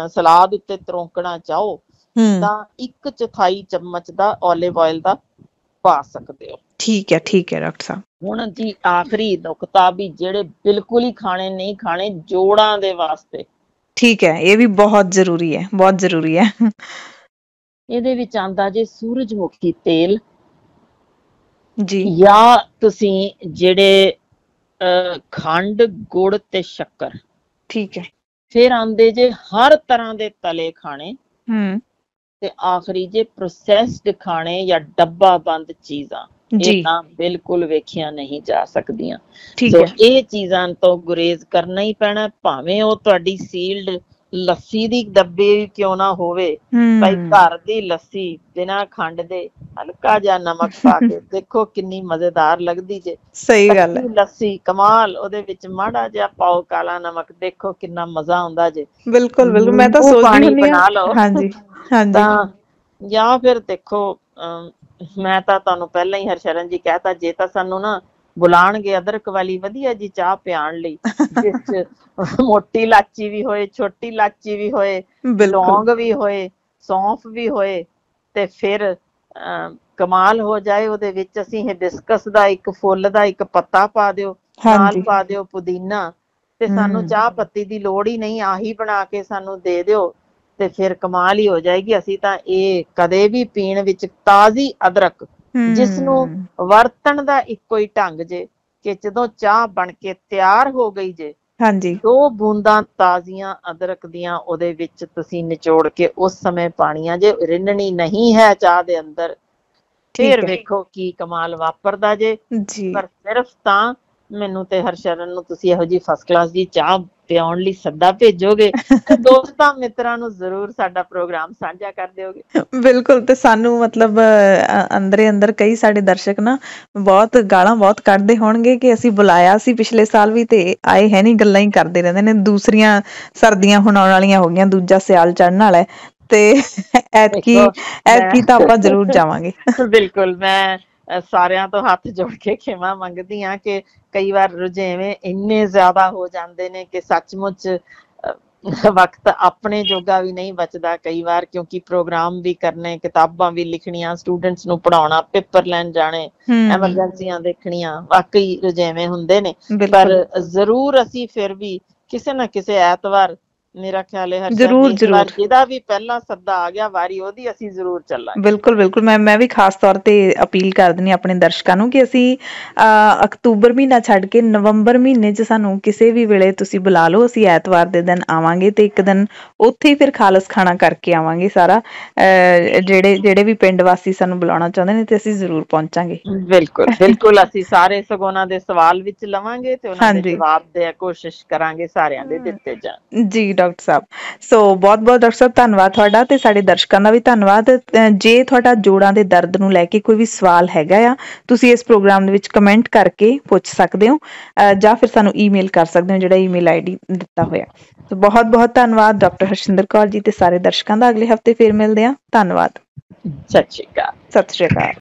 ਸਲਾਦ ਉੱਤੇ ਤਰੋਂਕਣਾ ਚਾਹੋ ਤਾਂ ਇੱਕ ਚੌਥਾਈ ਚਮਚ ਦਾ 올ਿਵ ਆਇਲ ਦਾ ਪਾ ਸਕਦੇ ਹੋ। ਠੀਕ ਹੈ ਠੀਕ ਹੈ ਡਾਕਟਰ ਸਾਹਿਬ। ਹੁਣ ਜੀ ਆਖਰੀ ਨੁਕਤਾ ਵੀ ਜਿਹੜੇ ਬਿਲਕੁਲ ਹੀ ਖਾਣੇ ਨਹੀਂ ਖਾਣੇ ਜੋੜਾਂ ਦੇ ਵਾਸਤੇ। ਠੀਕ ਹੈ ਇਹ ਵੀ ਬਹੁਤ ਜ਼ਰੂਰੀ ਹੈ ਬਹੁਤ ਜ਼ਰੂਰੀ ਹੈ। ਇਹਦੇ ਵਿੱਚ ਆਂਦਾ ਜੇ ਸੂਰਜਮੁਖੀ ਤੇਲ ਜੀ। ਜਾਂ ਤੁਸੀਂ ਜਿਹੜੇ ਖੰਡ ਗੁੜ ਤੇ ਸ਼ੱਕਰ। ਠੀਕ ਹੈ। ਫਿਰ ਆਂਦੇ ਜੇ ਹਰ ਤਰ੍ਹਾਂ ਦੇ ਤਲੇ ਖਾਣੇ। ਹੂੰ। ਤੇ ਆਖਰੀ ਜੇ ਪ੍ਰੋਸੈਸਡ ਖਾਣੇ ਜਾਂ ਡੱਬਾ ਬੰਦ ਚੀਜ਼ਾਂ ਇਹ ਤਾਂ ਬਿਲਕੁਲ ਵੇਖੀਆਂ ਨਹੀਂ ਜਾ ਸਕਦੀਆਂ। ਸੋ ਇਹ ਚੀਜ਼ਾਂ ਤੋਂ ਗੁਰੇਜ਼ ਕਰਨਾ ਹੀ ਪੈਣਾ ਭਾਵੇਂ ਉਹ ਤੁਹਾਡੀ ਸੀਲਡ ਲੱਸੀ ਦੀ ਡੱਬੇ ਕਿਉਂ ਨਾ ਹੋਵੇ? ਭਾਈ ਘਰ ਦੀ ਲੱਸੀ ਬਿਨਾਂ ਖੰਡ ਦੇ ਹਲਕਾ ਜਿਹਾ ਨਮਕ ਪਾ ਕੇ ਦੇਖੋ ਕਿੰਨੀ ਮਜ਼ੇਦਾਰ ਲੱਗਦੀ ਜੇ। ਸਹੀ ਗੱਲ ਹੈ। ਲੱਸੀ ਕਮਾਲ ਉਹਦੇ ਵਿੱਚ ਮਾੜਾ ਜਿਹਾ ਪਾਓ ਕਾਲਾ ਨਮਕ ਦੇਖੋ ਕਿੰਨਾ ਮਜ਼ਾ ਆਉਂਦਾ ਜੇ। ਬਿਲਕੁਲ ਬਿਲਕੁਲ ਮੈਂ ਤਾਂ ਸੋਚਦੀ ਹੁੰਦੀ ਹਾਂ। ਹਾਂਜੀ ਹਾਂਜੀ। ਤਾਂ ਜਾਂ ਫਿਰ ਦੇਖੋ ਮੈਂ ਤਾਂ ਤੁਹਾਨੂੰ ਪਹਿਲਾਂ ਹੀ ਹਰਸ਼ਰਨ ਜੀ ਕਹਿਤਾ ਜੇ ਤਾਂ ਸਾਨੂੰ ਨਾ ਬੁਲਾਣਗੇ ਅਦਰਕ ਵਾਲੀ ਵਧੀਆ ਜੀ ਚਾਹ ਪਿਆਣ ਲਈ। ਜਿਸ ਚ ਮੋਟੀ ਲਾਚੀ ਵੀ ਹੋਏ ਛੋਟੀ ਲਾਚੀ ਵੀ ਹੋਏ ਲੌਂਗ ਵੀ ਹੋਏ ਸੌਂਫ ਵੀ ਹੋਏ ਤੇ ਫਿਰ ਕਮਾਲ ਹੋ ਜਾਏ ਉਹਦੇ ਵਿੱਚ ਅਸੀਂ ਹਿਬਿਸਕਸ ਦਾ ਇੱਕ ਫੁੱਲ ਦਾ ਇੱਕ ਪੱਤਾ ਪਾ ਦਿਓ ਨਾਲ ਪਾ ਦਿਓ ਪੁਦੀਨਾ ਤੇ ਸਾਨੂੰ। ਚਾਹ ਪੱਤੀ ਦੀ ਲੋੜ ਹੀ ਨਹੀਂ ਆਹੀ ਬਣਾ ਕੇ ਸਾਨੂੰ ਦੇ ਦਿਓ ਤੇ ਫਿਰ ਕਮਾਲ ਹੀ ਹੋ ਜਾਏਗੀ। ਅਸੀਂ ਤਾਂ ਇਹ ਕਦੇ ਵੀ ਪੀਣ ਵਿੱਚ ਤਾਜ਼ੀ ਅਦਰਕ ਜਿਸ ਨੂੰ ਵਰਤਣ ਦਾ ਇੱਕੋ ਹੀ ਢੰਗ ਜੇ ਕਿ ਜਦੋਂ ਚਾਹ ਬਣ ਕੇ ਤਿਆਰ ਹੋ ਗਈ ਜੇ ਹਾਂਜੀ। ਦੋ ਬੂੰਦਾਂ ਤਾਜ਼ੀਆਂ ਅਦਰਕ ਦੀਆਂ ਉਹਦੇ ਵਿੱਚ ਤੁਸੀਂ ਨਿਚੋੜ ਕੇ ਉਸ ਸਮੇਂ ਪਾਣੀਆਂ ਜੇ ਰਿੰਨਣੀ ਨਹੀਂ ਹੈ ਚਾਹ ਦੇ ਅੰਦਰ ਫਿਰ ਵੇਖੋ ਕੀ ਕਮਾਲ ਵਾਪਰਦਾ ਜੇ। ਜੀ। ਪਰ ਸਿਰਫ ਤਾਂ ਮੈਨੂੰ ਤੇ ਹਰਸ਼ਰਨ ਨੂੰ ਤੁਸੀਂ ਇਹੋ ਜੀ ਫਸਟ ਕਲਾਸ ਦੀ ਚਾਹ ਤੇ ਆਉਣ ਲਈ ਸੱਦਾ ਭੇਜੋਗੇ ਦੋਸਤਾਂ ਮਿੱਤਰਾਂ ਨੂੰ ਜ਼ਰੂਰ ਸਾਡਾ ਪ੍ਰੋਗਰਾਮ ਸਾਂਝਾ ਕਰ ਦਿਓਗੇ। ਬਿਲਕੁਲ ਤੇ ਸਾਨੂੰ ਮਤਲਬ ਅੰਦਰੇ ਅੰਦਰ ਕਈ ਸਾਡੇ ਦਰਸ਼ਕ ਨਾ ਬਹੁਤ ਗਾਲਾਂ ਬਹੁਤ ਕੱਢਦੇ ਹੋਣਗੇ ਕਿ ਅਸੀਂ ਬੁਲਾਇਆ ਸੀ ਪਿਛਲੇ ਸਾਲ ਵੀ ਤੇ ਆਏ ਹੈ ਨਹੀਂ ਗੱਲਾਂ ਹੀ ਕਰਦੇ ਰਹਿੰਦੇ ਨੇ। ਦੂਸਰੀਆਂ ਸਰਦੀਆਂ ਹੁਣ ਆਉਣ ਵਾਲੀਆਂ ਹੋ ਗਈਆਂ ਦੂਜਾ ਸਿਆਲ ਚੜ੍ਹਨ ਵਾਲਾ ਹੈ। ਤੇ ਐਤਕੀ ਐਤਕੀ ਤਾਂ ਆਪਾਂ ਜ਼ਰੂਰ ਜਾਵਾਂਗੇ। ਬਿਲਕੁਲ ਮੈਂ ਸਾਰਿਆਂ ਤੋਂ ਹੱਥ ਜੋੜ ਕੇ ਖਿਮਾ ਮੰਗਦੀ ਆ ਕਿ ਕਈ ਵਾਰ ਰੁਝੇਵੇਂ ਇੰਨੇ ਜ਼ਿਆਦਾ ਹੋ ਜਾਂਦੇ ਨੇ ਕਿ ਸੱਚਮੁੱਚ ਵਕਤ ਆਪਣੇ ਜੋਗਾ ਵੀ ਨਹੀਂ ਬਚਦਾ ਕਈ ਵਾਰ ਕਿਉਂਕਿ ਪ੍ਰੋਗਰਾਮ ਵੀ ਕਰਨੇ ਕਿਤਾਬਾਂ ਵੀ ਲਿਖਣੀਆਂ ਸਟੂਡੈਂਟਸ ਨੂੰ ਪੜਾਉਣਾ ਪੇਪਰ ਲੈਣ ਜਾਣੇ ਐਮਰਜੈਂਸੀਆਂ ਦੇਖਣੀਆਂ ਵਾਕਈ ਰੁਝੇਵੇਂ ਹੁੰਦੇ ਨੇ। ਪਰ ਜ਼ਰੂਰ ਅਸੀਂ ਫਿਰ ਵੀ ਕਿਸੇ ਨਾ ਕਿਸੇ ਐਤਵਾਰ ਮੇਰਾ ਖਿਆਲ ਹੈ ਹਰ ਜ਼ਰੂਰ, ਜ਼ਰੂਰ। ਜਿਹਦਾ ਵੀ ਪਹਿਲਾ ਸੱਦਾ ਆ ਗਿਆ ਵਾਰੀ ਉਹਦੀ ਅਸੀਂ ਜ਼ਰੂਰ ਚੱਲਾਂਗੇ। ਬਿਲਕੁਲ ਬਿਲਕੁਲ। ਮੈਂ ਮੈਂ ਵੀ ਖਾਸ ਤੌਰ ਤੇ ਅਪੀਲ ਕਰ ਹਾਂ ਆਪਣੇ ਦਰਸ਼ਕਾਂ ਨੂੰ ਕਿ ਅਸੀਂ ਅਕਤੂਬਰ ਮਹੀਨਾ ਛੱਡ ਕੇ ਨਵੰਬਰ ਮਹੀਨੇ 'ਚ ਸਾਨੂੰ ਕਿਸੇ ਵੀ ਵੇਲੇ ਤੁਸੀਂ ਬੁਲਾ ਲਓ ਅਸੀਂ ਐਤਵਾਰ ਦੇ ਦਿਨ ਆਵਾਂਗੇ ਤੇ ਇੱਕ ਦਿਨ ਉੱਥੇ ਹੀ ਫਿਰ ਖਾਲਸ ਖਾਣਾ ਕਰਕੇ ਆਵਾਂਗੇ ਸਾਰਾ। ਜਿਹੜੇ ਜਿਹੜੇ ਵੀ ਪਿੰਡ ਵਾਸੀ ਸਾਨੂੰ ਬੁਲਾਉਣਾ ਚਾਹੁੰਦੇ ਨੇ ਤੇ ਅਸੀਂ ਜ਼ਰੂਰ ਪਹੁੰਚਾਂਗੇ। ਬਿਲਕੁਲ ਬਿਲਕੁਲ। ਅਸੀਂ ਸਾਰੇ ਸਗੋਂ ਉਹਨਾਂ ਦੇ ਸਵਾਲ ਵਿੱਚ ਲਵਾਂਗੇ ਤੇ ਉਹਨਾਂ ਦੇ। ਜਵਾਬ ਦੇ ਕੋਸ਼ਿਸ਼ ਕਰਾਂਗੇ ਸਾਰਿਆਂ ਦੇ ਦਿੱਤੇ ਜਾਣ। ਜੀ ਡਾਕਟਰ ਸਾਹਿਬ। ਸੋ ਬਹੁਤ ਬਹੁਤ ਡਾਕਟਰ ਸਾਹਿਬ ਧੰਨਵਾਦ ਤੁਹਾਡਾ ਤੇ ਸਾਡੇ ਦਰਸ਼ਕਾਂ ਦਾ ਵੀ ਧੰਨਵਾਦ। ਜੇ ਤੁਹਾਡਾ ਜੋੜਾਂ ਦੇ ਦਰਦ ਨੂੰ ਲੈ ਕੇ ਕੋਈ ਵੀ ਸਵਾਲ ਹੈਗਾ ਆ ਤੁਸੀਂ ਇਸ ਪ੍ਰੋਗਰਾਮ ਦੇ ਵਿੱਚ ਕਮੈਂਟ ਕਰਕੇ ਪੁੱਛ ਸਕਦੇ ਹੋ ਜਾਂ ਫਿਰ ਸਾਨੂੰ ਈਮੇਲ ਕਰ ਸਕਦੇ ਹੋ ਜਿਹੜਾ ਈਮੇਲ ਆਈਡੀ ਦਿੱਤਾ ਹੋਇਆ। ਸੋ ਬਹੁਤ ਬਹੁਤ ਧੰਨਵਾਦ ਡਾਕਟਰ ਹਰਸ਼ਿੰਦਰ ਕੌਰ ਜੀ ਤੇ ਸਾਰੇ ਦਰਸ਼ਕਾਂ ਦਾ ਅਗਲੇ ਹਫ਼ਤੇ ਫੇਰ ਮਿਲਦੇ ਹਾਂ। ਧੰਨਵਾਦ। ਸਤਿ ਸ਼੍ਰੀ ਅਕਾਲ। ਸਤਿ ਸ਼੍ਰੀ ਅਕਾਲ।